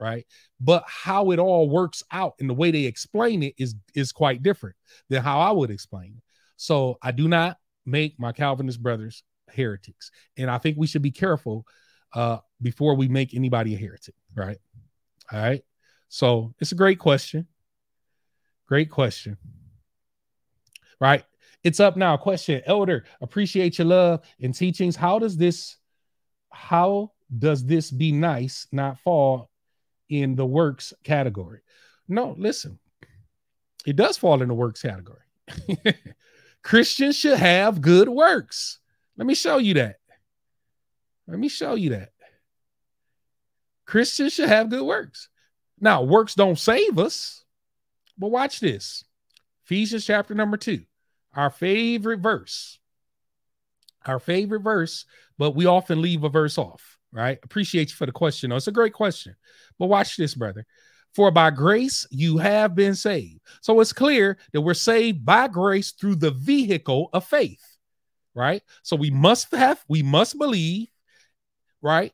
Speaker 2: right? But how it all works out and the way they explain it is is quite different than how I would explain it. So I do not make my Calvinist brothers heretics. And I think we should be careful uh, before we make anybody a heretic, right? All right. So it's a great question. Great question right? It's up now. Question, Elder, appreciate your love and teachings. How does this, how does this be nice not fall in the works category? No, listen, it does fall in the works category. Christians should have good works. Let me show you that. Let me show you that. Christians should have good works. Now, works don't save us, but watch this. Ephesians chapter number two, our favorite verse. Our favorite verse, but we often leave a verse off, right? Appreciate you for the question. Though. It's a great question. But watch this, brother. For by grace you have been saved. So it's clear that we're saved by grace through the vehicle of faith, right? So we must have, we must believe, right?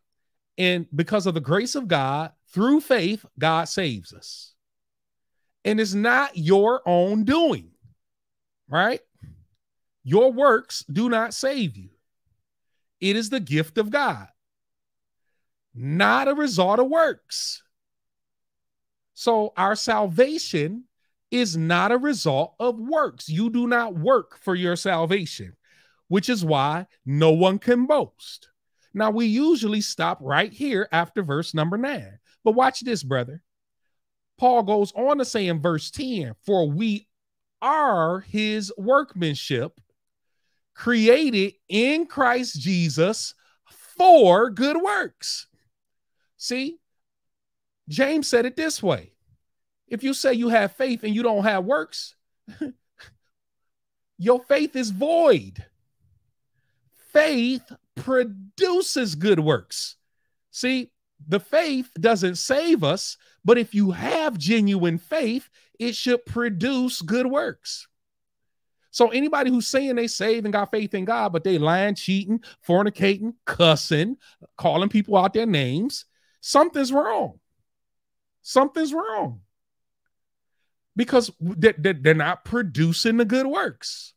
Speaker 2: And because of the grace of God, through faith, God saves us and it's not your own doing, right? Your works do not save you. It is the gift of God, not a result of works. So our salvation is not a result of works. You do not work for your salvation, which is why no one can boast. Now, we usually stop right here after verse number nine. But watch this, brother. Paul goes on to say in verse 10 For we are his workmanship, created in Christ Jesus for good works. See, James said it this way if you say you have faith and you don't have works, your faith is void. Faith produces good works. See, the faith doesn't save us, but if you have genuine faith, it should produce good works. So anybody who's saying they saved and got faith in God, but they lying, cheating, fornicating, cussing, calling people out their names, something's wrong. Something's wrong. Because they're not producing the good works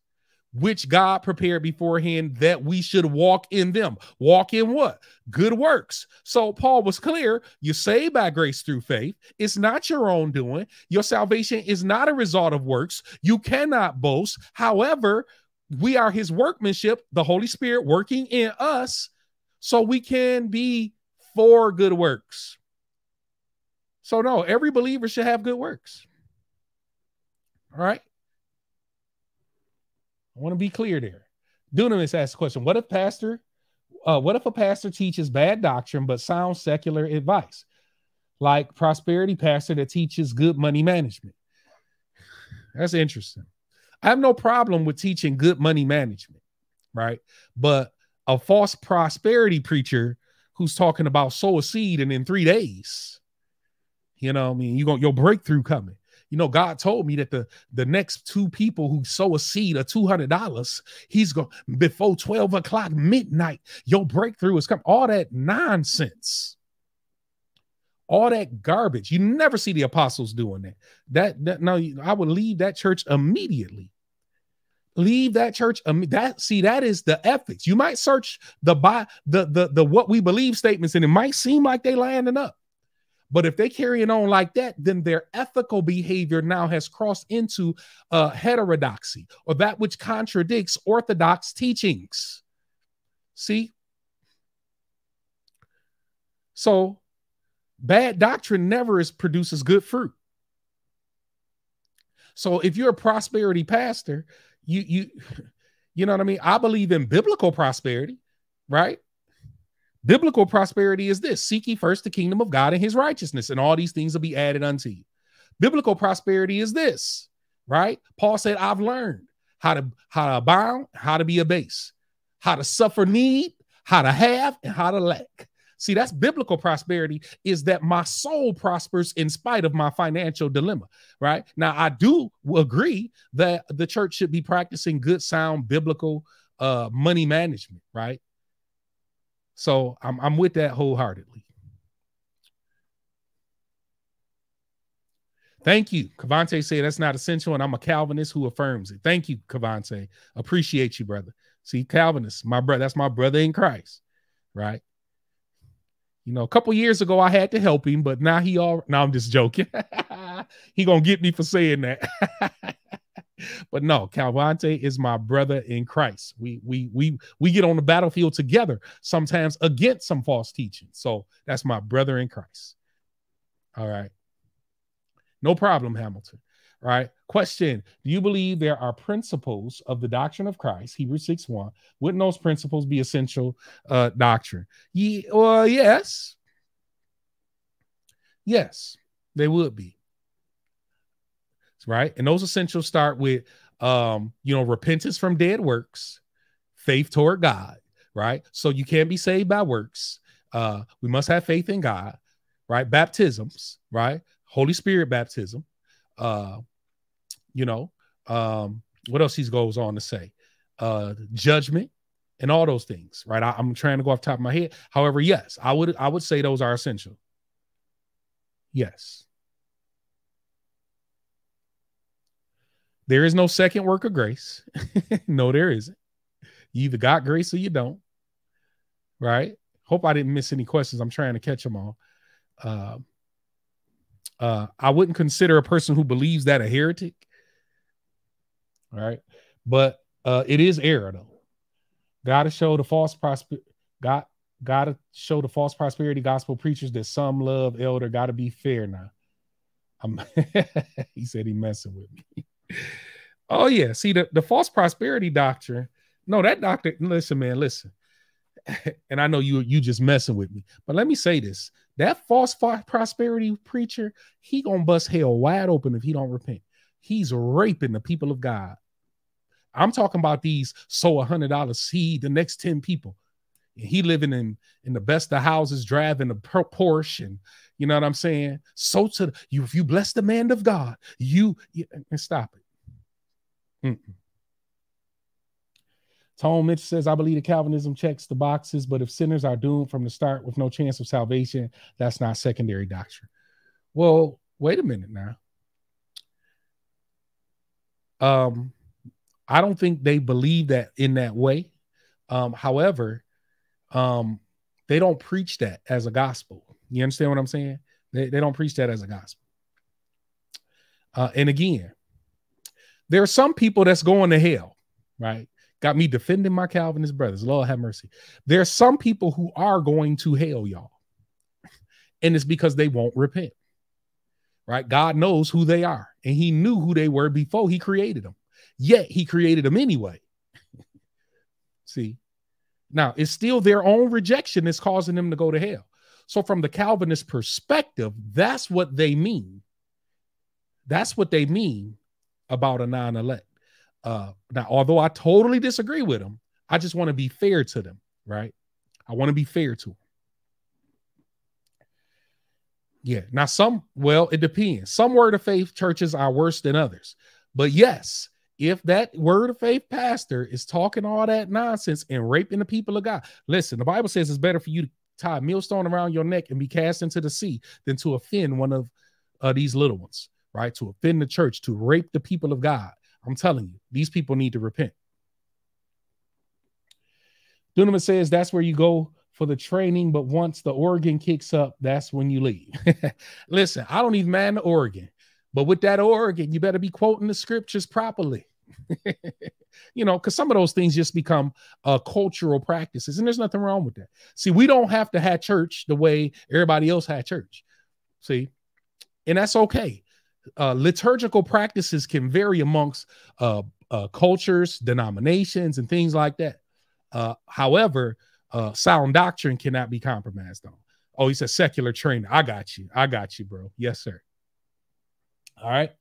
Speaker 2: which God prepared beforehand that we should walk in them. Walk in what? Good works. So Paul was clear you're saved by grace through faith. It's not your own doing. Your salvation is not a result of works. You cannot boast. However, we are his workmanship, the Holy Spirit working in us, so we can be for good works. So, no, every believer should have good works. All right. I want to be clear there. Dunamis asked the question: What if pastor? Uh, what if a pastor teaches bad doctrine but sound secular advice, like prosperity pastor that teaches good money management? That's interesting. I have no problem with teaching good money management, right? But a false prosperity preacher who's talking about sow a seed and in three days, you know, what I mean, you got your breakthrough coming you know, God told me that the the next two people who sow a seed of two hundred dollars, He's going before twelve o'clock midnight. Your breakthrough is coming. All that nonsense, all that garbage. You never see the apostles doing that. That that no, I would leave that church immediately. leave that church. Um, that see, that is the ethics. You might search the by the the the what we believe statements, and it might seem like they landing up. But if they're carrying on like that, then their ethical behavior now has crossed into uh, heterodoxy or that which contradicts orthodox teachings. See? So bad doctrine never is produces good fruit. So if you're a prosperity pastor, you you you know what I mean? I believe in biblical prosperity, right? Biblical prosperity is this seek ye first the kingdom of God and his righteousness, and all these things will be added unto you. Biblical prosperity is this, right? Paul said, I've learned how to how to abound, how to be a base, how to suffer need, how to have, and how to lack. See, that's biblical prosperity is that my soul prospers in spite of my financial dilemma, right? Now, I do agree that the church should be practicing good, sound, biblical uh, money management, right? So I'm, I'm with that wholeheartedly. Thank you. Cavante said that's not essential, and I'm a Calvinist who affirms it. Thank you, Cavante. Appreciate you, brother. See, Calvinist, my brother, that's my brother in Christ, right? You know, a couple years ago I had to help him, but now he all now I'm just joking. he gonna get me for saying that. but no, Calvante is my brother in Christ. We we we we get on the battlefield together, sometimes against some false teaching. So that's my brother in Christ. All right. No problem, Hamilton. All right. Question Do you believe there are principles of the doctrine of Christ, Hebrews 6 1? Wouldn't those principles be essential uh, doctrine? Ye, well, yes. Yes, they would be. Right. And those essentials start with, um, you know, repentance from dead works, faith toward God. Right. So you can't be saved by works. Uh, we must have faith in God. Right. Baptisms. Right. Holy Spirit baptism. Uh, you know um what else he goes on to say uh judgment and all those things right I, am trying to go off top of my head however yes i would i would say those are essential yes there is no second work of grace no there isn't you either got grace or you don't right hope i didn't miss any questions i'm trying to catch them all uh, uh, i wouldn't consider a person who believes that a heretic all right. But uh, it is error though. Gotta show the false prosper got gotta show the false prosperity gospel preachers that some love elder gotta be fair now. He said he messing with me. Oh yeah. See the, the false prosperity doctrine. No, that doctor, listen, man, listen. and I know you you just messing with me, but let me say this: that false prosperity preacher, he gonna bust hell wide open if he don't repent. He's raping the people of God. I'm talking about these sow a hundred dollar seed the next 10 people. And he living in in the best of houses, driving a Porsche, and you know what I'm saying. So to the, you, if you bless the man of God, you, you and stop it. Mm-mm. Tone Mitch says, I believe that Calvinism checks the boxes, but if sinners are doomed from the start with no chance of salvation, that's not secondary doctrine. Well, wait a minute now. Um, I don't think they believe that in that way. Um, however, um, they don't preach that as a gospel. You understand what I'm saying? They, they don't preach that as a gospel. Uh, and again, there are some people that's going to hell, right? Got me defending my Calvinist brothers. Lord have mercy. There are some people who are going to hell, y'all. And it's because they won't repent, right? God knows who they are, and He knew who they were before He created them. Yet he created them anyway. See, now it's still their own rejection that's causing them to go to hell. So, from the Calvinist perspective, that's what they mean. That's what they mean about a non elect. Uh, now, although I totally disagree with them, I just want to be fair to them, right? I want to be fair to them. Yeah. Now, some, well, it depends. Some word of faith churches are worse than others. But yes, if that word of faith pastor is talking all that nonsense and raping the people of God, listen, the Bible says it's better for you to tie a millstone around your neck and be cast into the sea than to offend one of uh, these little ones, right? To offend the church, to rape the people of God. I'm telling you, these people need to repent. Dunaman says that's where you go for the training, but once the organ kicks up, that's when you leave. Listen, I don't even man the organ, but with that organ, you better be quoting the scriptures properly. you know, because some of those things just become uh, cultural practices, and there's nothing wrong with that. See, we don't have to have church the way everybody else had church. See, and that's okay. Uh, liturgical practices can vary amongst uh, uh, cultures, denominations, and things like that. Uh, however, uh, sound doctrine cannot be compromised on. Oh, he's a secular trainer. I got you. I got you, bro. Yes, sir. All right.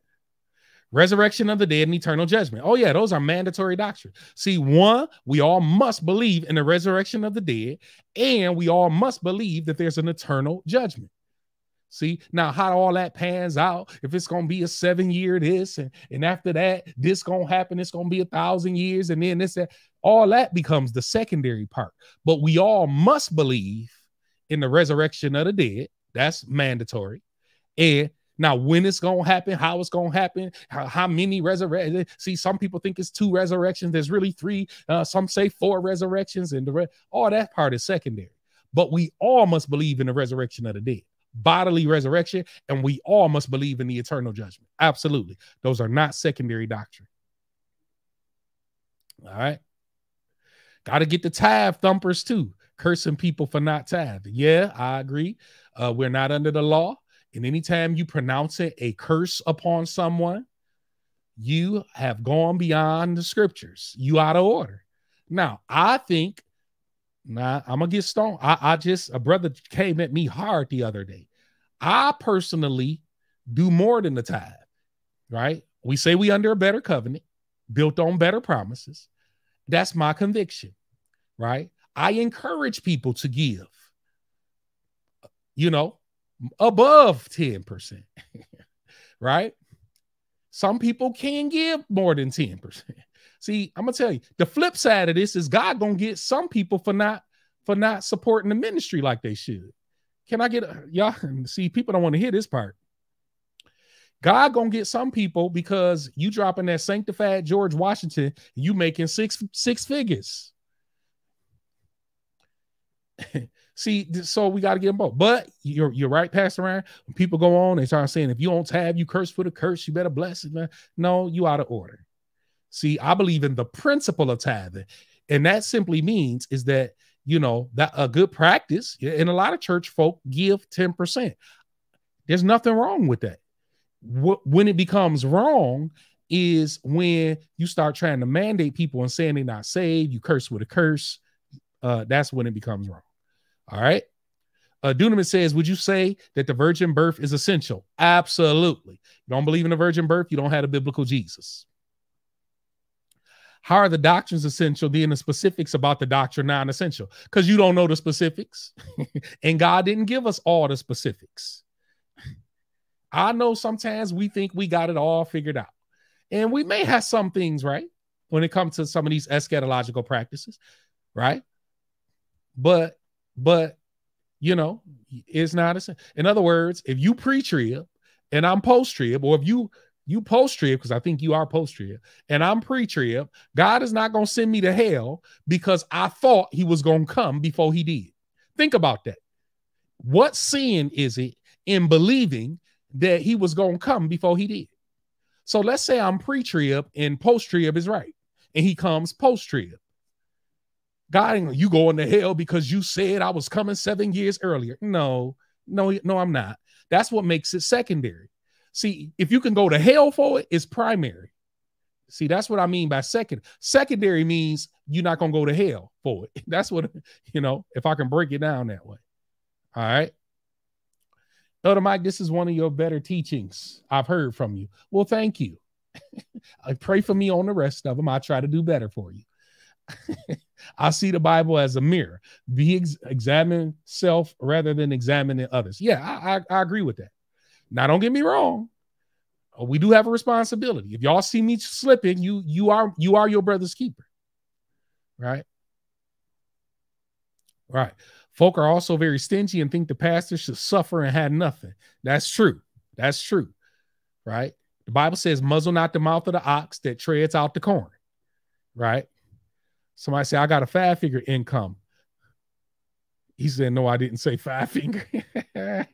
Speaker 2: Resurrection of the dead and eternal judgment. Oh, yeah, those are mandatory doctrines. See, one, we all must believe in the resurrection of the dead, and we all must believe that there's an eternal judgment. See, now how all that pans out, if it's gonna be a seven year this, and, and after that, this gonna happen, it's gonna be a thousand years, and then this, that, all that becomes the secondary part. But we all must believe in the resurrection of the dead. That's mandatory. And now, when it's gonna happen, how it's gonna happen, how, how many resurrections? See, some people think it's two resurrections. There's really three. Uh, some say four resurrections, and the re- all that part is secondary. But we all must believe in the resurrection of the dead bodily resurrection, and we all must believe in the eternal judgment. Absolutely. Those are not secondary doctrine. All right. Got to get the tithe thumpers too, cursing people for not tithing. Yeah, I agree. Uh, we're not under the law. And anytime you pronounce it a curse upon someone, you have gone beyond the scriptures. You out of order. Now, I think Nah, I'm gonna get stoned. I, I just a brother came at me hard the other day. I personally do more than the tithe, right? We say we under a better covenant, built on better promises. That's my conviction, right? I encourage people to give, you know, above 10%, right? Some people can give more than 10%. See, I'm gonna tell you, the flip side of this is God gonna get some people for not for not supporting the ministry like they should. Can I get a, y'all? See, people don't want to hear this part. God gonna get some people because you dropping that sanctified George Washington, you making six six figures. See, so we got to get them both. But you're you're right, Pastor Ryan. When people go on, they start saying, if you don't have, you curse for the curse, you better bless it, man. No, you out of order. See, I believe in the principle of tithing. And that simply means is that, you know, that a good practice, and a lot of church folk give 10%. There's nothing wrong with that. When it becomes wrong is when you start trying to mandate people and saying they're not saved, you curse with a curse. Uh, that's when it becomes wrong. All right. Uh, Dunaman says, Would you say that the virgin birth is essential? Absolutely. You don't believe in the virgin birth, you don't have a biblical Jesus. How are the doctrines essential? Then the specifics about the doctrine non essential because you don't know the specifics. and God didn't give us all the specifics. I know sometimes we think we got it all figured out. And we may have some things right when it comes to some of these eschatological practices, right? But, but, you know, it's not. A, in other words, if you pre trib and I'm post trib, or if you you post trib because I think you are post trib, and I'm pre trib. God is not going to send me to hell because I thought He was going to come before He did. Think about that. What sin is it in believing that He was going to come before He did? So let's say I'm pre trib and post trib is right, and He comes post trib. God, you going to hell because you said I was coming seven years earlier. No, no, no, I'm not. That's what makes it secondary. See, if you can go to hell for it, it's primary. See, that's what I mean by second. Secondary means you're not gonna go to hell for it. That's what you know, if I can break it down that way. All right. Elder Mike, this is one of your better teachings I've heard from you. Well, thank you. I uh, pray for me on the rest of them. I try to do better for you. I see the Bible as a mirror. Be ex- examine self rather than examining others. Yeah, I, I, I agree with that. Now, don't get me wrong. Uh, we do have a responsibility. If y'all see me slipping, you you are you are your brother's keeper. Right? Right. Folk are also very stingy and think the pastor should suffer and had nothing. That's true. That's true. Right? The Bible says, muzzle not the mouth of the ox that treads out the corn. Right? Somebody say, I got a five figure income. He said, No, I didn't say five finger.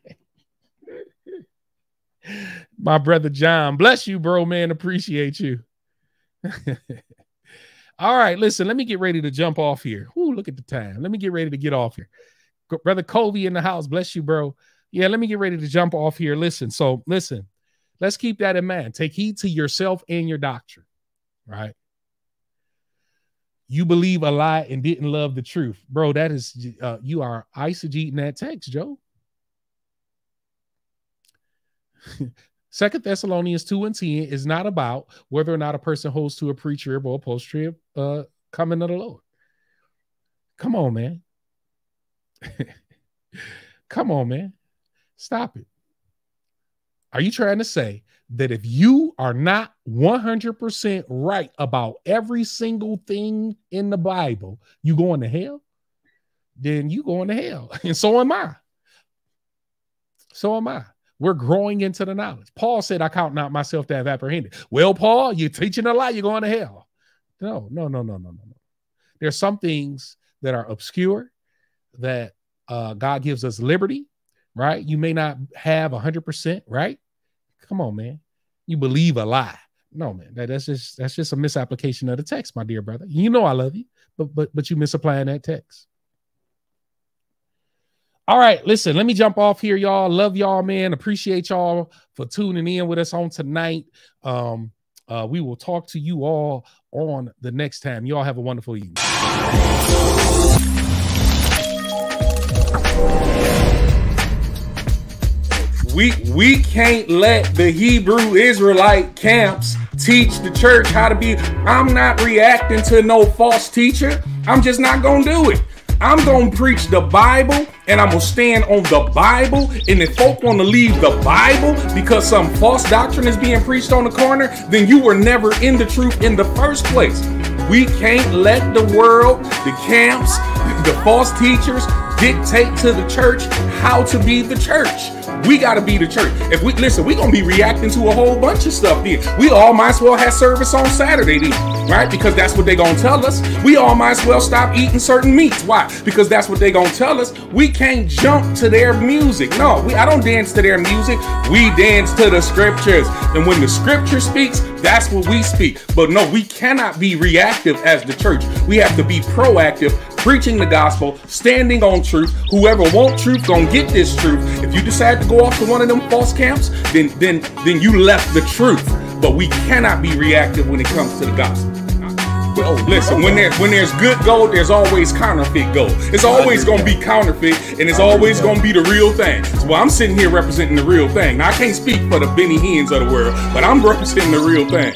Speaker 2: My brother John, bless you, bro, man. Appreciate you. All right, listen, let me get ready to jump off here. Ooh, look at the time. Let me get ready to get off here. Brother Colby in the house, bless you, bro. Yeah, let me get ready to jump off here. Listen, so listen, let's keep that in mind. Take heed to yourself and your doctrine, right? You believe a lie and didn't love the truth, bro. That is, uh, you are eisegeting that text, Joe. Second Thessalonians 2 and 10 is not about whether or not a person holds to a pre-trib or post-trib uh, coming of the Lord. Come on, man. Come on, man. Stop it. Are you trying to say that if you are not 100% right about every single thing in the Bible, you going to hell? Then you going to hell. And so am I. So am I. We're growing into the knowledge. Paul said, I count not myself to have apprehended. Well, Paul, you're teaching a lie, you're going to hell. No, no, no, no, no, no, no. There's some things that are obscure that uh, God gives us liberty, right? You may not have 100%, right? Come on, man. You believe a lie. No, man. That, that's just that's just a misapplication of the text, my dear brother. You know I love you, but but but you misapplying that text. All right, listen, let me jump off here, y'all. Love y'all, man. Appreciate y'all for tuning in with us on tonight. Um, uh, we will talk to you all on the next time. Y'all have a wonderful evening.
Speaker 1: We we can't let the Hebrew Israelite camps teach the church how to be. I'm not reacting to no false teacher. I'm just not gonna do it. I'm gonna preach the Bible and I'm gonna stand on the Bible. And if folk wanna leave the Bible because some false doctrine is being preached on the corner, then you were never in the truth in the first place. We can't let the world, the camps, the false teachers dictate to the church how to be the church. We got to be the church. If we listen, we gonna be reacting to a whole bunch of stuff. Then we all might as well have service on Saturday, then, right? Because that's what they gonna tell us. We all might as well stop eating certain meats. Why? Because that's what they gonna tell us. We can't jump to their music. No, we. I don't dance to their music. We dance to the scriptures. And when the scripture speaks, that's what we speak. But no, we cannot be reactive as the church. We have to be proactive preaching the gospel, standing on truth. Whoever want truth gonna get this truth. If you decide to go off to one of them false camps, then then then you left the truth. But we cannot be reactive when it comes to the gospel. Well, listen, when there when there's good gold, there's always counterfeit gold. It's always gonna be counterfeit, and it's always gonna be the real thing. Well, I'm sitting here representing the real thing. Now, I can't speak for the Benny Hinn's of the world, but I'm representing the real thing.